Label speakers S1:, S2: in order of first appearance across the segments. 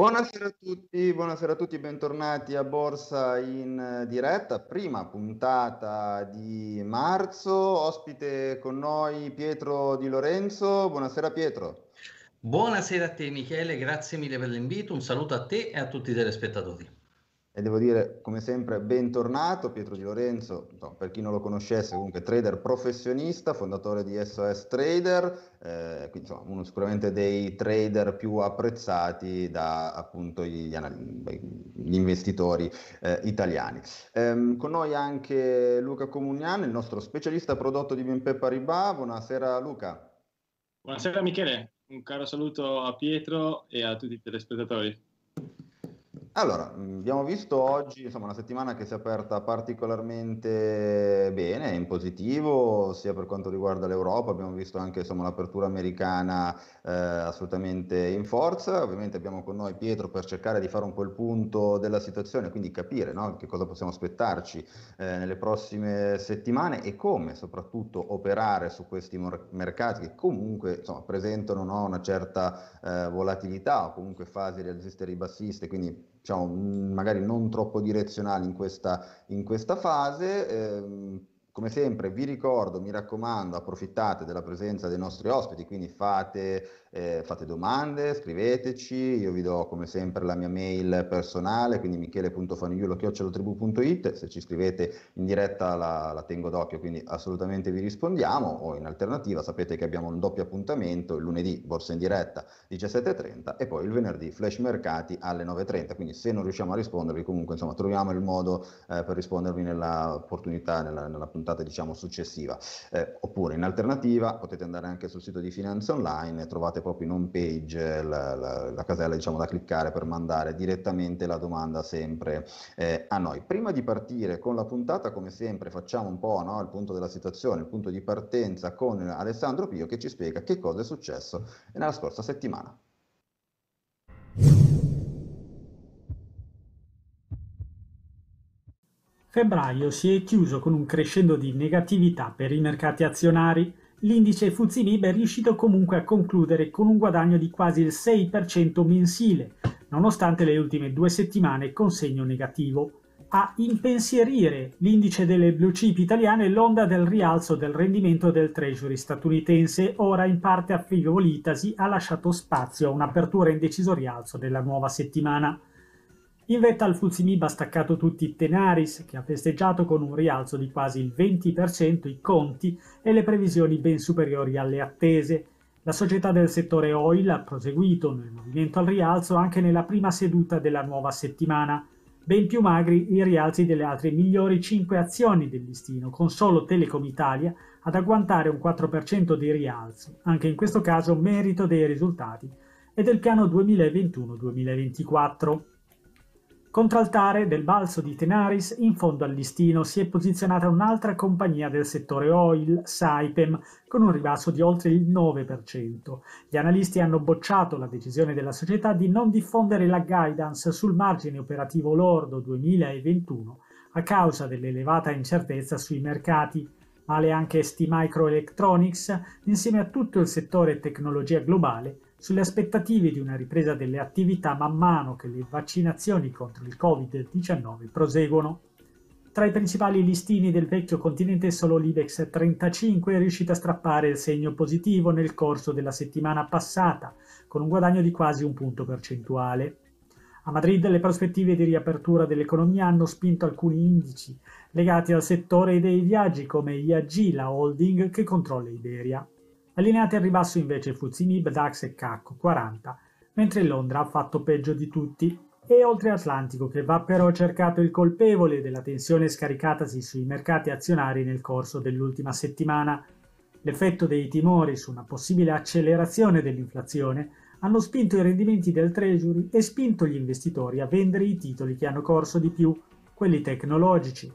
S1: Buonasera a tutti, buonasera a tutti, bentornati a Borsa in diretta, prima puntata di marzo, ospite con noi Pietro Di Lorenzo, buonasera Pietro.
S2: Buonasera a te Michele, grazie mille per l'invito, un saluto a te e a tutti i telespettatori.
S1: E devo dire, come sempre, bentornato Pietro Di Lorenzo, no, per chi non lo conoscesse, comunque trader professionista, fondatore di SOS Trader, eh, quindi insomma uno sicuramente dei trader più apprezzati da appunto gli, gli investitori eh, italiani. Eh, con noi anche Luca Comunian, il nostro specialista prodotto di BNP Paribas. Buonasera Luca.
S3: Buonasera Michele, un caro saluto a Pietro e a tutti i telespettatori.
S1: Allora, abbiamo visto oggi insomma, una settimana che si è aperta particolarmente bene, in positivo, sia per quanto riguarda l'Europa, abbiamo visto anche insomma, l'apertura americana eh, assolutamente in forza. Ovviamente abbiamo con noi Pietro per cercare di fare un po' il punto della situazione, quindi capire no, che cosa possiamo aspettarci eh, nelle prossime settimane e come soprattutto operare su questi mercati che comunque insomma, presentano no, una certa eh, volatilità o comunque fasi rialziste e ribassiste, quindi diciamo, magari non troppo direzionali in questa, in questa fase. Eh, come sempre vi ricordo, mi raccomando, approfittate della presenza dei nostri ospiti, quindi fate eh, fate domande, scriveteci, io vi do come sempre la mia mail personale, quindi michele.fanigliulo.it, se ci scrivete in diretta la, la, tengo d'occhio, quindi assolutamente vi rispondiamo, o in alternativa sapete che abbiamo un doppio appuntamento, il lunedì borsa in diretta 17.30 e poi il venerdì flash mercati alle 9.30, quindi se non riusciamo a rispondervi comunque insomma troviamo il modo eh, per rispondervi nella opportunità, nella, nella puntata diciamo successiva, eh, oppure in alternativa potete andare anche sul sito di Finanza Online, trovate trovate proprio in home page la, la, la casella diciamo, da cliccare per mandare direttamente la domanda sempre eh, a noi. Prima di partire con la puntata, come sempre, facciamo un po' no, il punto della situazione, il punto di partenza con Alessandro Pio che ci spiega che cosa è successo nella scorsa settimana.
S4: Febbraio si è chiuso con un crescendo di negatività per i mercati azionari L'indice FTSE è riuscito comunque a concludere con un guadagno di quasi il 6% mensile, nonostante le ultime due settimane con segno negativo. A impensierire l'indice delle blue chip italiane l'onda del rialzo del rendimento del treasury statunitense, ora in parte affievolitasi, ha lasciato spazio a un'apertura in deciso rialzo della nuova settimana. In vetta al Fulsimib ha staccato tutti Tenaris, che ha festeggiato con un rialzo di quasi il 20% i conti e le previsioni ben superiori alle attese. La società del settore oil ha proseguito nel movimento al rialzo anche nella prima seduta della nuova settimana. Ben più magri i rialzi delle altre migliori 5 azioni del listino, con solo Telecom Italia ad agguantare un 4% di rialzo, anche in questo caso merito dei risultati e del piano 2021-2024. Contraltare del balzo di Tenaris, in fondo al listino si è posizionata un'altra compagnia del settore oil, Saipem, con un ribasso di oltre il 9%. Gli analisti hanno bocciato la decisione della società di non diffondere la guidance sul margine operativo lordo 2021 a causa dell'elevata incertezza sui mercati. Male anche ST Microelectronics, insieme a tutto il settore tecnologia globale, sulle aspettative di una ripresa delle attività man mano che le vaccinazioni contro il Covid-19 proseguono. Tra i principali listini del vecchio continente solo l'Ibex 35 è riuscito a strappare il segno positivo nel corso della settimana passata, con un guadagno di quasi un punto percentuale. A Madrid le prospettive di riapertura dell'economia hanno spinto alcuni indici legati al settore dei viaggi come IAG, la holding che controlla Iberia. Allineati al ribasso invece Fuzimib, DAX e CAC 40, mentre Londra ha fatto peggio di tutti. E oltre Atlantico, che va però cercato il colpevole della tensione scaricatasi sui mercati azionari nel corso dell'ultima settimana. L'effetto dei timori su una possibile accelerazione dell'inflazione hanno spinto i rendimenti del Treasury e spinto gli investitori a vendere i titoli che hanno corso di più, quelli tecnologici,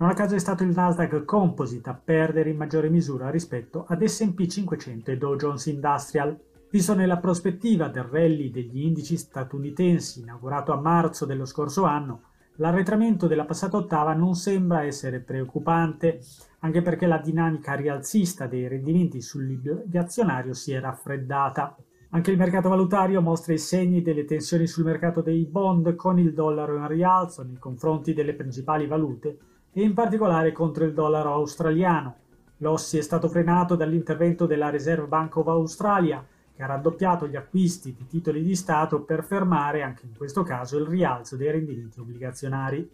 S4: non a caso è stato il Nasdaq Composite a perdere in maggiore misura rispetto ad S&P 500 e Dow Jones Industrial. Visto nella prospettiva del rally degli indici statunitensi inaugurato a marzo dello scorso anno, l'arretramento della passata ottava non sembra essere preoccupante, anche perché la dinamica rialzista dei rendimenti sull'azionario si è raffreddata. Anche il mercato valutario mostra i segni delle tensioni sul mercato dei bond con il dollaro in rialzo nei confronti delle principali valute e in particolare contro il dollaro australiano. L'Ossi è stato frenato dall'intervento della Reserve Bank of Australia che ha raddoppiato gli acquisti di titoli di Stato per fermare anche in questo caso il rialzo dei rendimenti obbligazionari.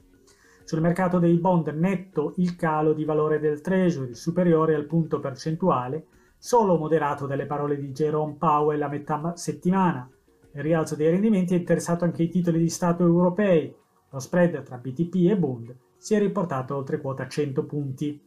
S4: Sul mercato dei bond netto il calo di valore del Treasury superiore al punto percentuale solo moderato dalle parole di Jerome Powell a metà settimana. Il rialzo dei rendimenti è interessato anche ai titoli di Stato europei. Lo spread tra BTP e Bund si è riportato oltre quota 100 punti.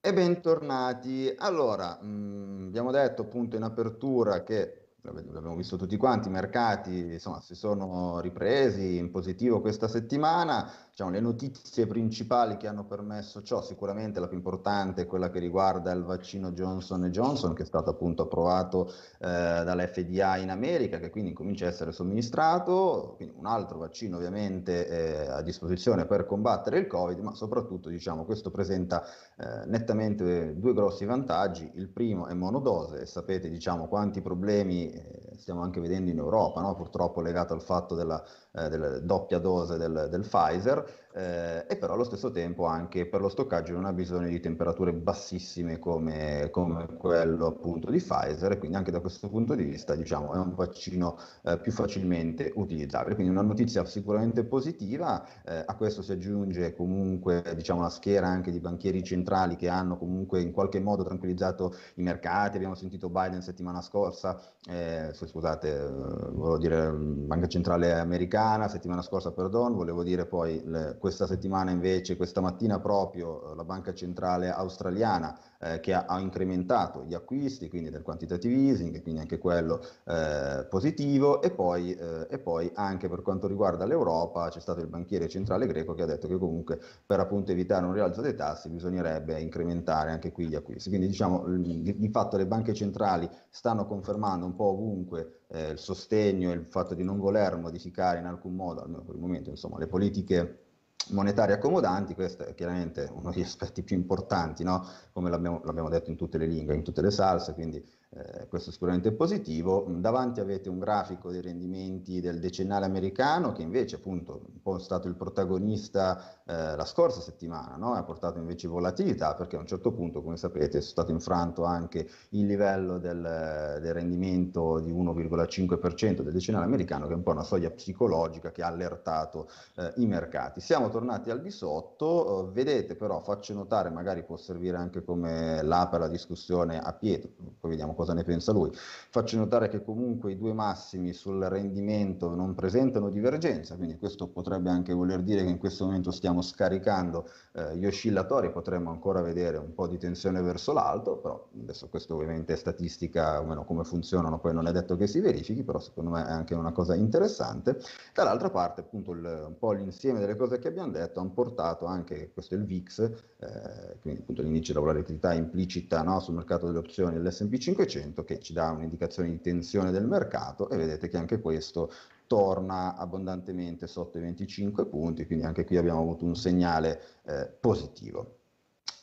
S1: E bentornati. Allora, mh, mm, abbiamo detto appunto in apertura che l'abbiamo visto tutti quanti, i mercati insomma, si sono ripresi in positivo questa settimana, diciamo, le notizie principali che hanno permesso ciò, sicuramente la più importante è quella che riguarda il vaccino Johnson Johnson che è stato appunto approvato eh, dall'FDA in America, che quindi comincia a essere somministrato, quindi un altro vaccino ovviamente eh, a disposizione per combattere il Covid, ma soprattutto diciamo, questo presenta eh, nettamente due grossi vantaggi, il primo è monodose e sapete diciamo, quanti problemi eh, stiamo anche vedendo in Europa, no? purtroppo legato al fatto della, eh, della doppia dose del, del Pfizer, eh, e però allo stesso tempo anche per lo stoccaggio non ha bisogno di temperature bassissime come, come, quello appunto di Pfizer e quindi anche da questo punto di vista diciamo è un vaccino eh, più facilmente utilizzabile. Quindi una notizia sicuramente positiva, eh, a questo si aggiunge comunque diciamo la schiera anche di banchieri centrali che hanno comunque in qualche modo tranquillizzato i mercati, abbiamo sentito Biden settimana scorsa, eh, scusate, eh, volevo dire Banca Centrale Americana, settimana scorsa perdon, volevo dire poi questa settimana invece, questa mattina proprio, la Banca Centrale Australiana eh, che ha, ha, incrementato gli acquisti, quindi del quantitative easing, quindi anche quello eh, positivo, e poi, eh, e poi, anche per quanto riguarda l'Europa c'è stato il banchiere centrale greco che ha detto che comunque per appunto evitare un rialzo dei tassi bisognerebbe incrementare anche qui gli acquisti. Quindi diciamo di, di fatto le banche centrali stanno confermando un po' ovunque eh, il sostegno e il fatto di non voler modificare in alcun modo, almeno per il momento, insomma, le politiche monetarie accomodanti, questo è chiaramente uno degli aspetti più importanti, no? come l'abbiamo, l'abbiamo, detto in tutte le lingue, in tutte le salse, quindi eh, questo è sicuramente positivo. Davanti avete un grafico dei rendimenti del decennale americano che invece appunto è stato il protagonista eh, la scorsa settimana, no? ha portato invece volatilità perché a un certo punto, come sapete, è stato infranto anche il livello del, del rendimento di 1,5% del decennale americano che è un po' una soglia psicologica che ha allertato eh, i mercati. Siamo tornati al di sotto, eh, vedete però, faccio notare, magari può servire anche come l'ape alla discussione a Pietro, poi vediamo cosa ne pensa lui. Faccio notare che comunque i due massimi sul rendimento non presentano divergenza, quindi questo potrebbe anche voler dire che in questo momento stiamo scaricando eh, gli oscillatori, potremmo ancora vedere un po' di tensione verso l'alto, però adesso questo ovviamente è statistica, o meno come funzionano, poi non è detto che si verifichi, però secondo me è anche una cosa interessante. Dall'altra parte appunto il, un po' l'insieme delle cose che abbiamo detto hanno portato anche, questo è il VIX, eh, quindi appunto l'indice della volatilità implicita no, sul mercato delle opzioni dell'S&P 500, 500 che ci dà un'indicazione di tensione del mercato e vedete che anche questo torna abbondantemente sotto i 25 punti, quindi anche qui abbiamo avuto un segnale eh, positivo.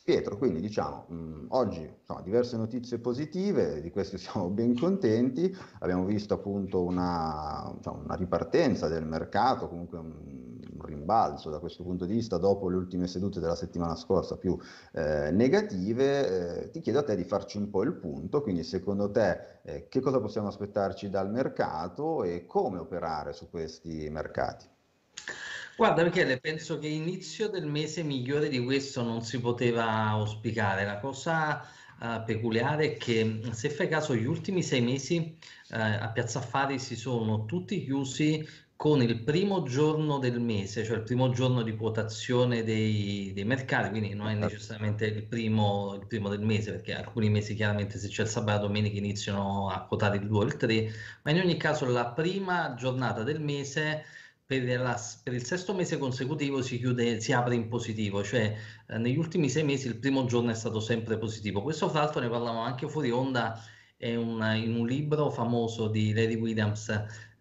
S1: Pietro, quindi diciamo, mh, oggi insomma, diverse notizie positive, di queste siamo ben contenti, abbiamo visto appunto una, diciamo, una ripartenza del mercato, comunque un, rimbalzo da questo punto di vista dopo le ultime sedute della settimana scorsa più eh, negative, eh, ti chiedo a te di farci un po' il punto, quindi secondo te eh, che cosa possiamo aspettarci dal mercato e come operare su questi mercati?
S2: Guarda Michele, penso che inizio del mese migliore di questo non si poteva auspicare. La cosa uh, peculiare è che se fai caso gli ultimi sei mesi uh, a Piazza Affari si sono tutti chiusi con il primo giorno del mese, cioè il primo giorno di quotazione dei, dei mercati, quindi non è certo. necessariamente il primo, il primo, del mese, perché alcuni mesi chiaramente se c'è il sabato e domenica iniziano a quotare il 2 o il 3, ma in ogni caso la prima giornata del mese per, la, per, il sesto mese consecutivo si, chiude, si apre in positivo, cioè eh, negli ultimi sei mesi il primo giorno è stato sempre positivo. Questo fra l'altro ne parlavamo anche fuori onda è un, in un libro famoso di Larry Williams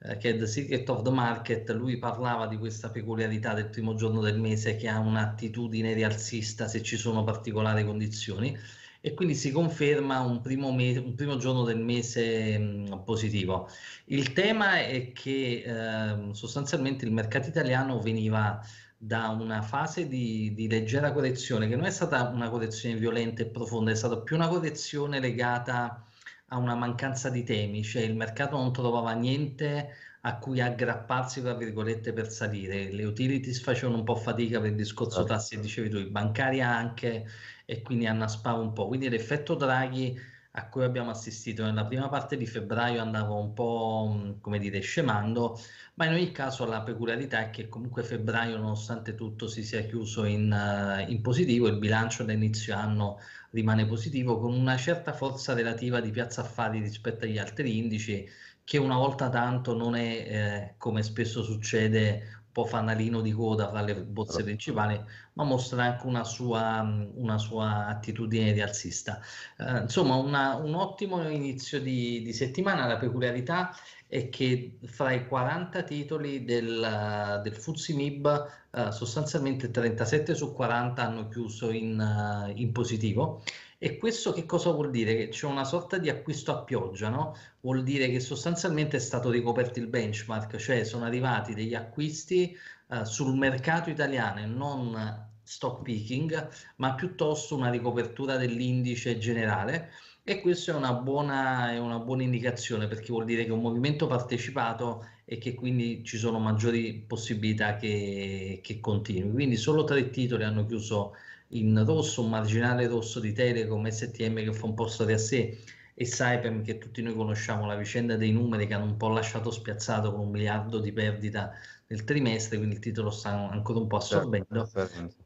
S2: eh, che è The Secret of the Market, lui parlava di questa peculiarità del primo giorno del mese che ha un'attitudine rialzista se ci sono particolari condizioni e quindi si conferma un primo, me- un primo giorno del mese mh, positivo. Il tema è che eh, sostanzialmente il mercato italiano veniva da una fase di, di, leggera correzione, che non è stata una correzione violenta e profonda, è stata più una correzione legata a una mancanza di temi, cioè il mercato non trovava niente a cui aggrapparsi, tra virgolette, per salire. Le utilities facevano un po' fatica per il discorso certo. tassi, dicevi tu, i bancari anche, e quindi annaspava un po'. Quindi l'effetto Draghi a cui abbiamo assistito nella prima parte di febbraio andava un po', come dire, scemando, ma in ogni caso la peculiarità è che comunque febbraio, nonostante tutto, si sia chiuso in, uh, in positivo, il bilancio da inizio anno rimane positivo, con una certa forza relativa di piazza affari rispetto agli altri indici, che una volta tanto non è, eh, come spesso succede, un po' fanalino di coda fra le bozze principali, ma mostra anche una sua, una sua attitudine rialzista. Eh, insomma, una, un ottimo inizio di, di settimana, la peculiarità è che fra i 40 titoli del, del FTSE MIB uh, sostanzialmente 37 su 40 hanno chiuso in, uh, in, positivo e questo che cosa vuol dire? Che c'è una sorta di acquisto a pioggia, no? Vuol dire che sostanzialmente è stato ricoperto il benchmark, cioè sono arrivati degli acquisti uh, sul mercato italiano e non stock picking, ma piuttosto una ricopertura dell'indice generale e questa è una buona, è una buona indicazione perché vuol dire che è un movimento partecipato e che quindi ci sono maggiori possibilità che, che continui. Quindi solo tre titoli hanno chiuso in rosso, un marginale rosso di Telecom, STM che fa un po' storia a sé e Saipem che tutti noi conosciamo la vicenda dei numeri che hanno un po' lasciato spiazzato con un miliardo di perdita nel trimestre, quindi il titolo sta ancora un po' assorbendo. Certo, certo.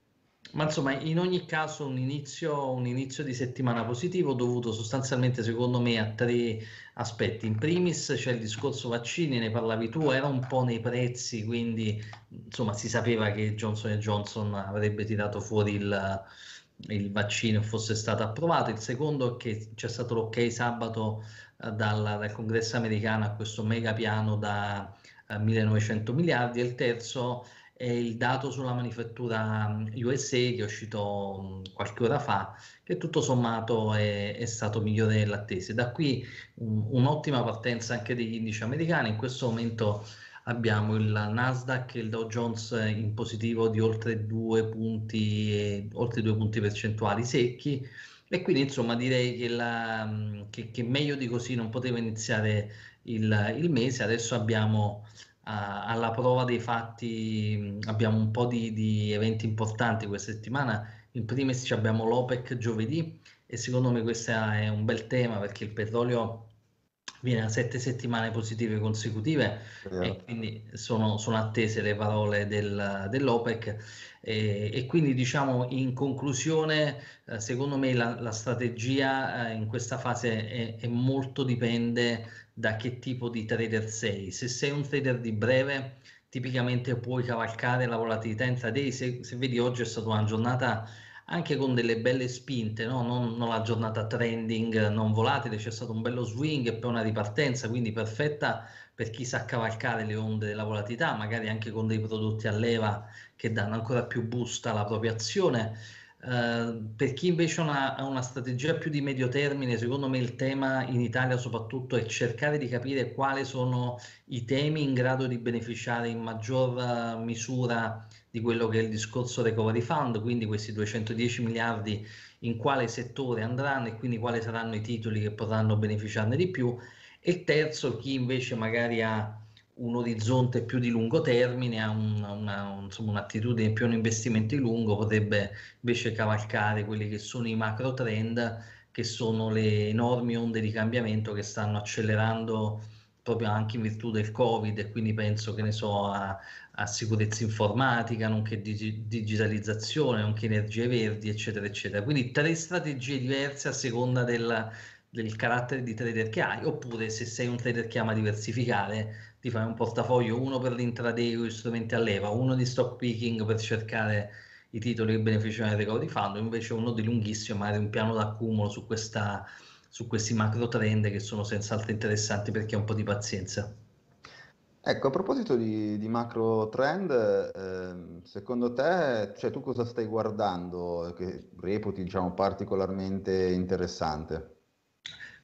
S2: Ma insomma, in ogni caso un inizio, un inizio di settimana positivo dovuto sostanzialmente, secondo me, a tre aspetti. In primis c'è il discorso vaccini, ne parlavi tu, era un po' nei prezzi, quindi insomma si sapeva che Johnson Johnson avrebbe tirato fuori il, il vaccino fosse stato approvato. Il secondo è che c'è stato l'ok sabato eh, dal, dal, congresso americano a questo mega piano da eh, 1900 miliardi e il terzo è il dato sulla manifattura mm, USA che è uscito mm, qualche ora fa, che tutto sommato è, è stato migliore dell'attesa. Da qui un, un'ottima partenza anche degli indici americani. In questo momento abbiamo il Nasdaq e il Dow Jones in positivo di oltre due punti, oltre due punti percentuali secchi. E quindi insomma direi che, la, mm, che, che meglio di così non poteva iniziare il, il mese. Adesso abbiamo alla prova dei fatti abbiamo un po' di, di, eventi importanti questa settimana. In primis abbiamo l'OPEC giovedì e secondo me questo è un bel tema perché il petrolio viene a sette settimane positive consecutive yeah. e quindi sono, sono, attese le parole del, dell'OPEC e, e, quindi diciamo in conclusione eh, secondo me la, la strategia eh, in questa fase è, è molto dipende da che tipo di trader sei. Se sei un trader di breve, tipicamente puoi cavalcare la volatilità intraday. Se, se vedi oggi è stata una giornata anche con delle belle spinte, no? non, non, la giornata trending non volatile, c'è stato un bello swing e poi una ripartenza, quindi perfetta per chi sa cavalcare le onde della volatilità, magari anche con dei prodotti a leva che danno ancora più boost alla propria azione. Uh, per chi invece ha una, una, strategia più di medio termine, secondo me il tema in Italia soprattutto è cercare di capire quali sono i temi in grado di beneficiare in maggior misura di quello che è il discorso recovery fund, quindi questi 210 miliardi in quale settore andranno e quindi quali saranno i titoli che potranno beneficiarne di più. E il terzo, chi invece magari ha un orizzonte più di lungo termine, ha una, una, insomma, un'attitudine più a un investimento di lungo, potrebbe invece cavalcare quelli che sono i macro trend, che sono le enormi onde di cambiamento che stanno accelerando proprio anche in virtù del Covid e quindi penso che ne so a, a sicurezza informatica, nonché digi- digitalizzazione, nonché energie verdi, eccetera, eccetera. Quindi tre strategie diverse a seconda del, del carattere di trader che hai, oppure se sei un trader che ama diversificare, ti fai un portafoglio, uno per l'intraday con gli strumenti a leva, uno di stock picking per cercare i titoli che beneficiano del recovery fund, invece uno di lunghissimo, magari un piano d'accumulo su questa, su questi macro trend che sono senz'altro interessanti per chi ha un po' di pazienza.
S1: Ecco, a proposito di, di macro trend, eh, secondo te, cioè, tu cosa stai guardando che reputi, diciamo, particolarmente interessante?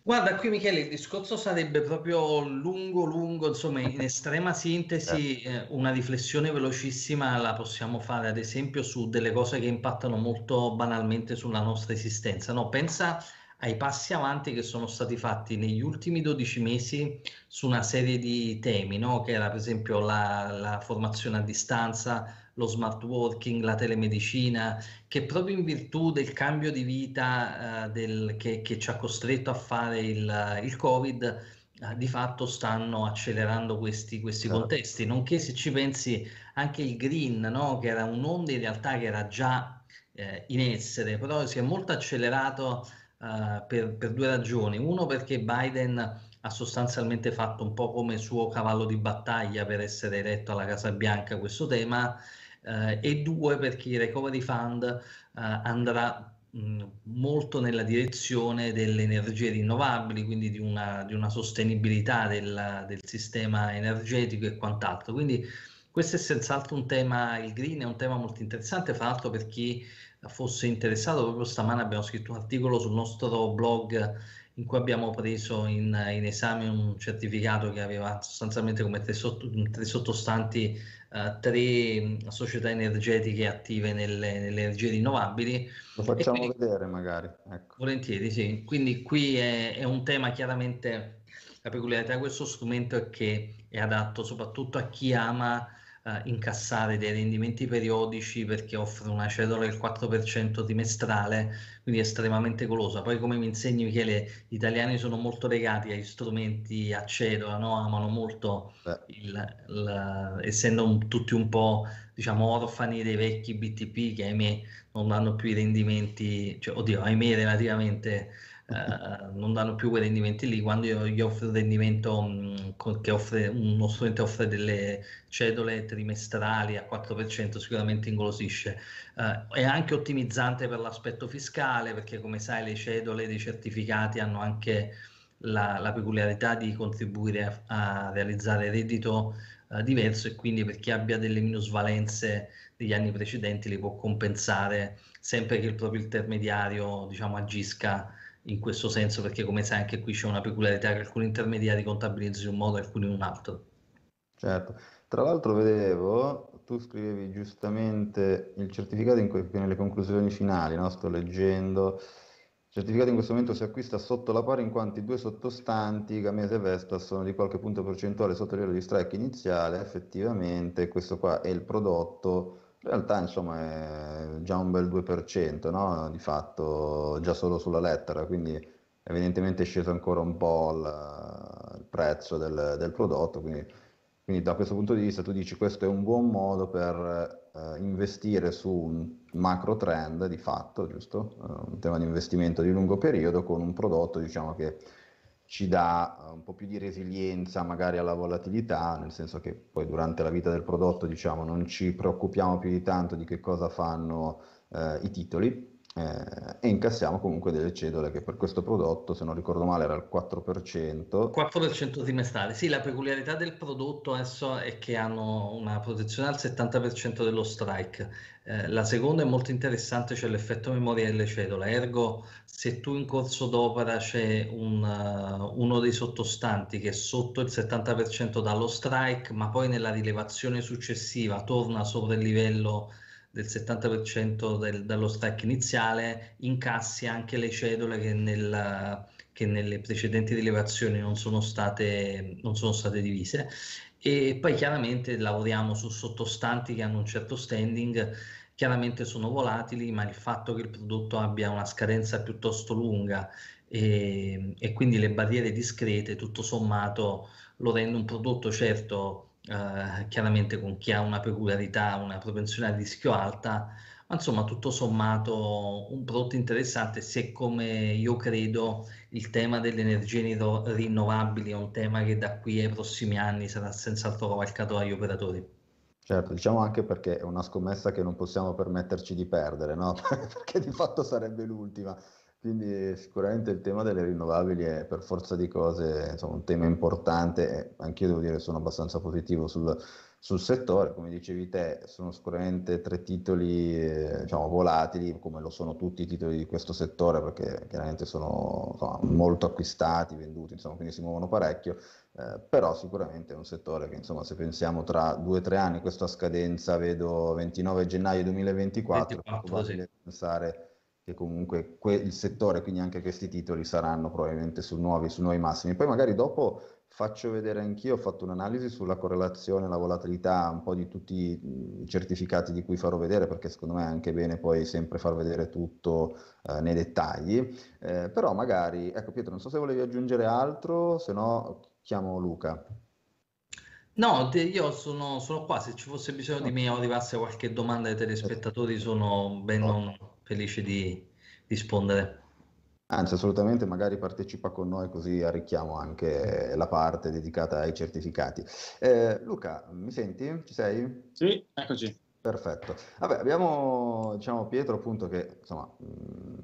S2: Guarda, qui Michele, il discorso sarebbe proprio lungo, lungo, insomma, in estrema sintesi, eh, una riflessione velocissima la possiamo fare, ad esempio, su delle cose che impattano molto banalmente sulla nostra esistenza. No, pensa ai passi avanti che sono stati fatti negli ultimi 12 mesi su una serie di temi, no? che era per esempio la, la formazione a distanza, lo smart working, la telemedicina, che proprio in virtù del cambio di vita eh, del, che, che, ci ha costretto a fare il, il Covid, eh, di fatto stanno accelerando questi, questi certo. contesti, nonché se ci pensi anche il green, no? che era un'onda in realtà che era già eh, in essere, però si è molto accelerato uh, per, per, due ragioni. Uno perché Biden ha sostanzialmente fatto un po' come suo cavallo di battaglia per essere eletto alla Casa Bianca questo tema uh, e due perché il Recovery Fund uh, andrà molto nella direzione delle energie rinnovabili, quindi di una, di una sostenibilità del, del, sistema energetico e quant'altro. Quindi questo è senz'altro un tema, il green è un tema molto interessante, fra l'altro per chi fosse interessato, proprio stamane abbiamo scritto un articolo sul nostro blog in cui abbiamo preso in, in esame un certificato che aveva sostanzialmente come tre, sotto, tre sottostanti uh, tre società energetiche attive nelle, nelle energie rinnovabili.
S1: Lo facciamo quindi, vedere magari. Ecco.
S2: Volentieri, sì. Quindi qui è, è un tema chiaramente, la peculiarità di questo strumento è che è adatto soprattutto a chi ama eh, incassare dei rendimenti periodici perché offre una cedola del 4% trimestrale, quindi estremamente golosa. Poi come mi insegni Michele, gli italiani sono molto legati agli strumenti a cedola, no? amano molto, il, il, essendo un, tutti un po' diciamo orfani dei vecchi BTP che ahimè non danno più i rendimenti, cioè oddio, ahimè relativamente eh, non danno più quei rendimenti lì. Quando io gli offro un rendimento mh, mm, che offre uno strumento offre delle cedole trimestrali a 4%, sicuramente ingolosisce. Uh, è anche ottimizzante per l'aspetto fiscale, perché come sai le cedole dei certificati hanno anche la, la peculiarità di contribuire a, a realizzare reddito uh, diverso e quindi per chi abbia delle minusvalenze degli anni precedenti li può compensare sempre che il proprio intermediario diciamo, agisca in questo senso, perché come sai anche qui c'è una peculiarità che alcuni intermediari contabilizzano in un modo e alcuni in un altro.
S1: Certo, tra l'altro vedevo, tu scrivevi giustamente il certificato in que- nelle conclusioni finali, no? sto leggendo, il certificato in questo momento si acquista sotto la pari in quanto i due sottostanti, Gamese e Vestas, sono di qualche punto percentuale sotto il livello di strike iniziale, effettivamente questo qua è il prodotto in realtà insomma è già un bel 2%, no? di fatto già solo sulla lettera, quindi evidentemente è sceso ancora un po' il, il prezzo del, del prodotto, quindi, quindi, da questo punto di vista tu dici questo è un buon modo per eh, investire su un macro trend di fatto, giusto? Uh, un tema di investimento di lungo periodo con un prodotto diciamo che ci dà eh, un po' più di resilienza magari alla volatilità, nel senso che poi durante la vita del prodotto diciamo non ci preoccupiamo più di tanto di che cosa fanno eh, i titoli, eh, e incassiamo comunque delle cedole che per questo prodotto, se non ricordo male, era il 4%.
S2: 4% trimestrale, sì, la peculiarità del prodotto adesso è che hanno una protezione al 70% dello strike. Eh, la seconda è molto interessante, c'è l'effetto memoria delle cedole, ergo se tu in corso d'opera c'è un, uh, uno dei sottostanti che è sotto il 70% dallo strike, ma poi nella rilevazione successiva torna sopra il livello del 70% del, dallo stack iniziale, incassi anche le cedole che, nel, che nelle precedenti rilevazioni non sono, state, non sono state divise. E poi chiaramente lavoriamo su sottostanti che hanno un certo standing, chiaramente sono volatili, ma il fatto che il prodotto abbia una scadenza piuttosto lunga e, e quindi le barriere discrete, tutto sommato, lo rende un prodotto certo eh, chiaramente con chi ha una peculiarità, una propensione a rischio alta, ma insomma tutto sommato un prodotto interessante se come io credo il tema delle energie rinnovabili è un tema che da qui ai prossimi anni sarà senz'altro cavalcato agli operatori.
S1: Certo, diciamo anche perché è una scommessa che non possiamo permetterci di perdere, no? perché di fatto sarebbe l'ultima Quindi sicuramente il tema delle rinnovabili è per forza di cose insomma, un tema importante anch'io devo dire che sono abbastanza positivo sul, sul settore. Come dicevi te, sono sicuramente tre titoli eh, diciamo, volatili, come lo sono tutti i titoli di questo settore, perché chiaramente sono insomma, molto acquistati, venduti, insomma, quindi si muovono parecchio. Eh, però sicuramente è un settore che insomma se pensiamo tra due o tre anni, questa scadenza vedo 29 gennaio 2024, 24, è probabile sì. pensare che comunque que- il settore, quindi anche questi titoli saranno probabilmente su nuovi, su nuovi massimi. Poi magari dopo faccio vedere anch'io, ho fatto un'analisi sulla correlazione, la volatilità, un po' di tutti i certificati di cui farò vedere, perché secondo me è anche bene poi sempre far vedere tutto eh, nei dettagli. Eh, però magari, ecco Pietro, non so se volevi aggiungere altro, se no chiamo Luca.
S2: No, io sono, sono, qua, se ci fosse bisogno di me o arrivasse qualche domanda ai telespettatori sono ben non felice di rispondere.
S1: Anzi, assolutamente, magari partecipa con noi così arricchiamo anche la parte dedicata ai certificati. Eh, Luca, mi senti? Ci sei?
S3: Sì, eccoci.
S1: Perfetto. Vabbè, abbiamo diciamo, Pietro appunto che insomma,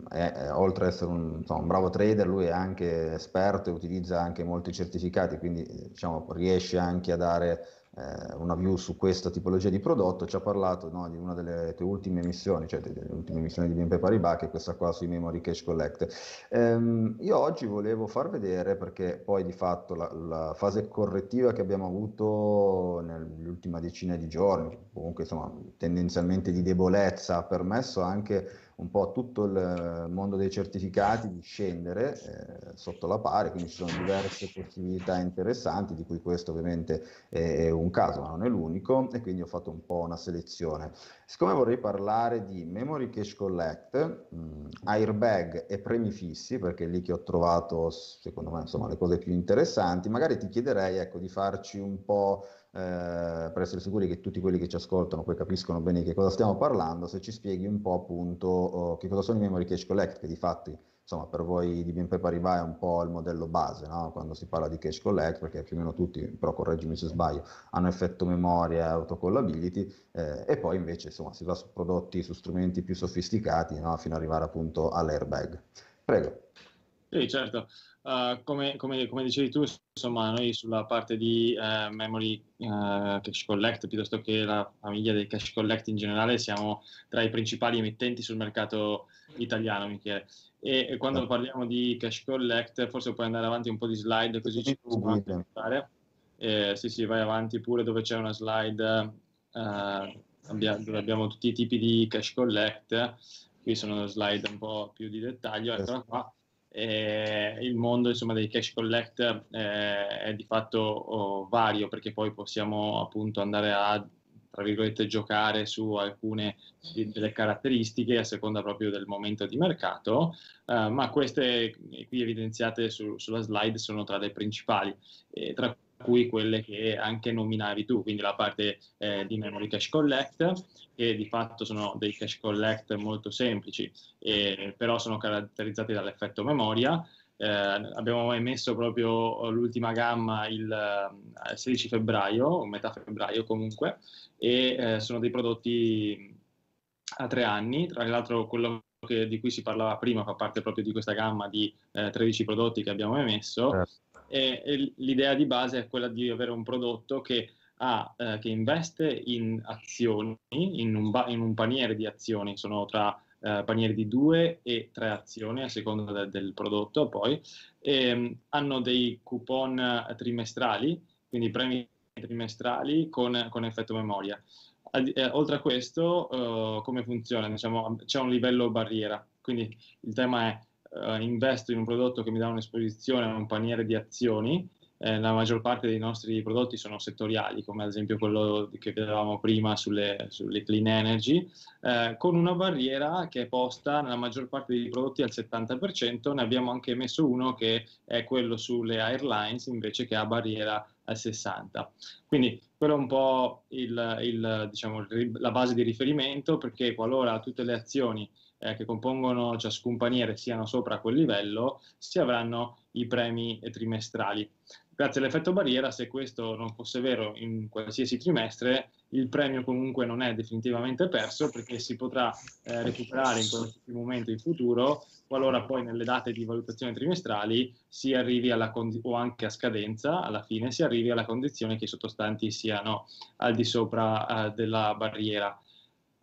S1: è, è, oltre ad essere un, insomma, un, bravo trader, lui è anche esperto e utilizza anche molti certificati, quindi diciamo, riesce anche a dare eh, una view su questa tipologia di prodotto, ci ha parlato no, di una delle tue ultime missioni, cioè delle ultime missioni di BNP Paribas, che è questa qua sui Memory Cache Collect. Ehm, io oggi volevo far vedere, perché poi di fatto la, la fase correttiva che abbiamo avuto nell'ultima decina di giorni, comunque insomma tendenzialmente di debolezza, ha permesso anche un po' tutto il mondo dei certificati di scendere eh, sotto la pari, quindi ci sono diverse possibilità interessanti, di cui questo ovviamente è, è un caso, ma non è l'unico, e quindi ho fatto un po' una selezione. Siccome vorrei parlare di Memory Cache Collect, mh, mm, Airbag e premi fissi, perché è lì che ho trovato, secondo me, insomma, le cose più interessanti, magari ti chiederei ecco, di farci un po' eh, per essere sicuri che tutti quelli che ci ascoltano poi capiscono bene di che cosa stiamo parlando, se ci spieghi un po' appunto oh, che cosa sono i memory cache collect, che di fatti insomma per voi di BNP Paribas è un po' il modello base no? quando si parla di cache collect, perché più o meno tutti, però correggimi se sbaglio, hanno effetto memoria e autocollability eh, e poi invece insomma si va su prodotti, su strumenti più sofisticati no? fino ad arrivare appunto all'airbag. Prego.
S3: Sì, certo. Uh, come, come, come, dicevi tu, insomma, noi sulla parte di uh, memory uh, cache collect, piuttosto che la famiglia dei cache collect in generale, siamo tra i principali emittenti sul mercato italiano, Michele. E, e quando parliamo di cache collect, forse puoi andare avanti un po' di slide così ci possiamo anche fare. Eh, sì, sì, vai avanti pure dove c'è una slide abbia, dove abbiamo tutti i tipi di cache collect. Qui sono slide un po' più di dettaglio, eccola qua eh, il mondo insomma, dei cash collector eh, è di fatto oh, vario perché poi possiamo appunto andare a tra virgolette giocare su alcune delle caratteristiche a seconda proprio del momento di mercato, eh, ma queste qui evidenziate su, sulla slide sono tra le principali, tra cui quelle che anche nominavi tu, quindi la parte eh, di memory cache collect, che di fatto sono dei cache collect molto semplici, eh, però sono caratterizzati dall'effetto memoria. Eh, abbiamo emesso proprio l'ultima gamma il 16 eh, febbraio, metà febbraio comunque, e eh, sono dei prodotti a tre anni, tra l'altro quello che, di cui si parlava prima fa parte proprio di questa gamma di 13 eh, prodotti che abbiamo emesso. Certo e, e l'idea di base è quella di avere un prodotto che, ha, eh, che investe in azioni, in un, ba- in un, paniere di azioni, sono tra eh, panieri di due e tre azioni a seconda de- del prodotto poi, e, um, hanno dei coupon trimestrali, quindi premi trimestrali con, con effetto memoria. Ad, eh, oltre a questo, uh, come funziona? Diciamo, c'è un livello barriera, quindi il tema è uh, investo in un prodotto che mi dà un'esposizione a un paniere di azioni, eh, la maggior parte dei nostri prodotti sono settoriali, come ad esempio quello che vedevamo prima sulle, sulle clean energy, eh, con una barriera che è posta nella maggior parte dei prodotti al 70%, ne abbiamo anche messo uno che è quello sulle airlines invece che ha barriera al 60%. Quindi quello è un po' il, il, diciamo, la base di riferimento perché qualora tutte le azioni eh, che compongono ciascun paniere siano sopra quel livello, si avranno i premi trimestrali. Grazie all'effetto barriera, se questo non fosse vero in qualsiasi trimestre, il premio comunque non è definitivamente perso perché si potrà eh, recuperare in qualsiasi momento in futuro qualora poi nelle date di valutazione trimestrali si arrivi alla condi- o anche a scadenza, alla fine si arrivi alla condizione che i sottostanti siano al di sopra eh, della barriera.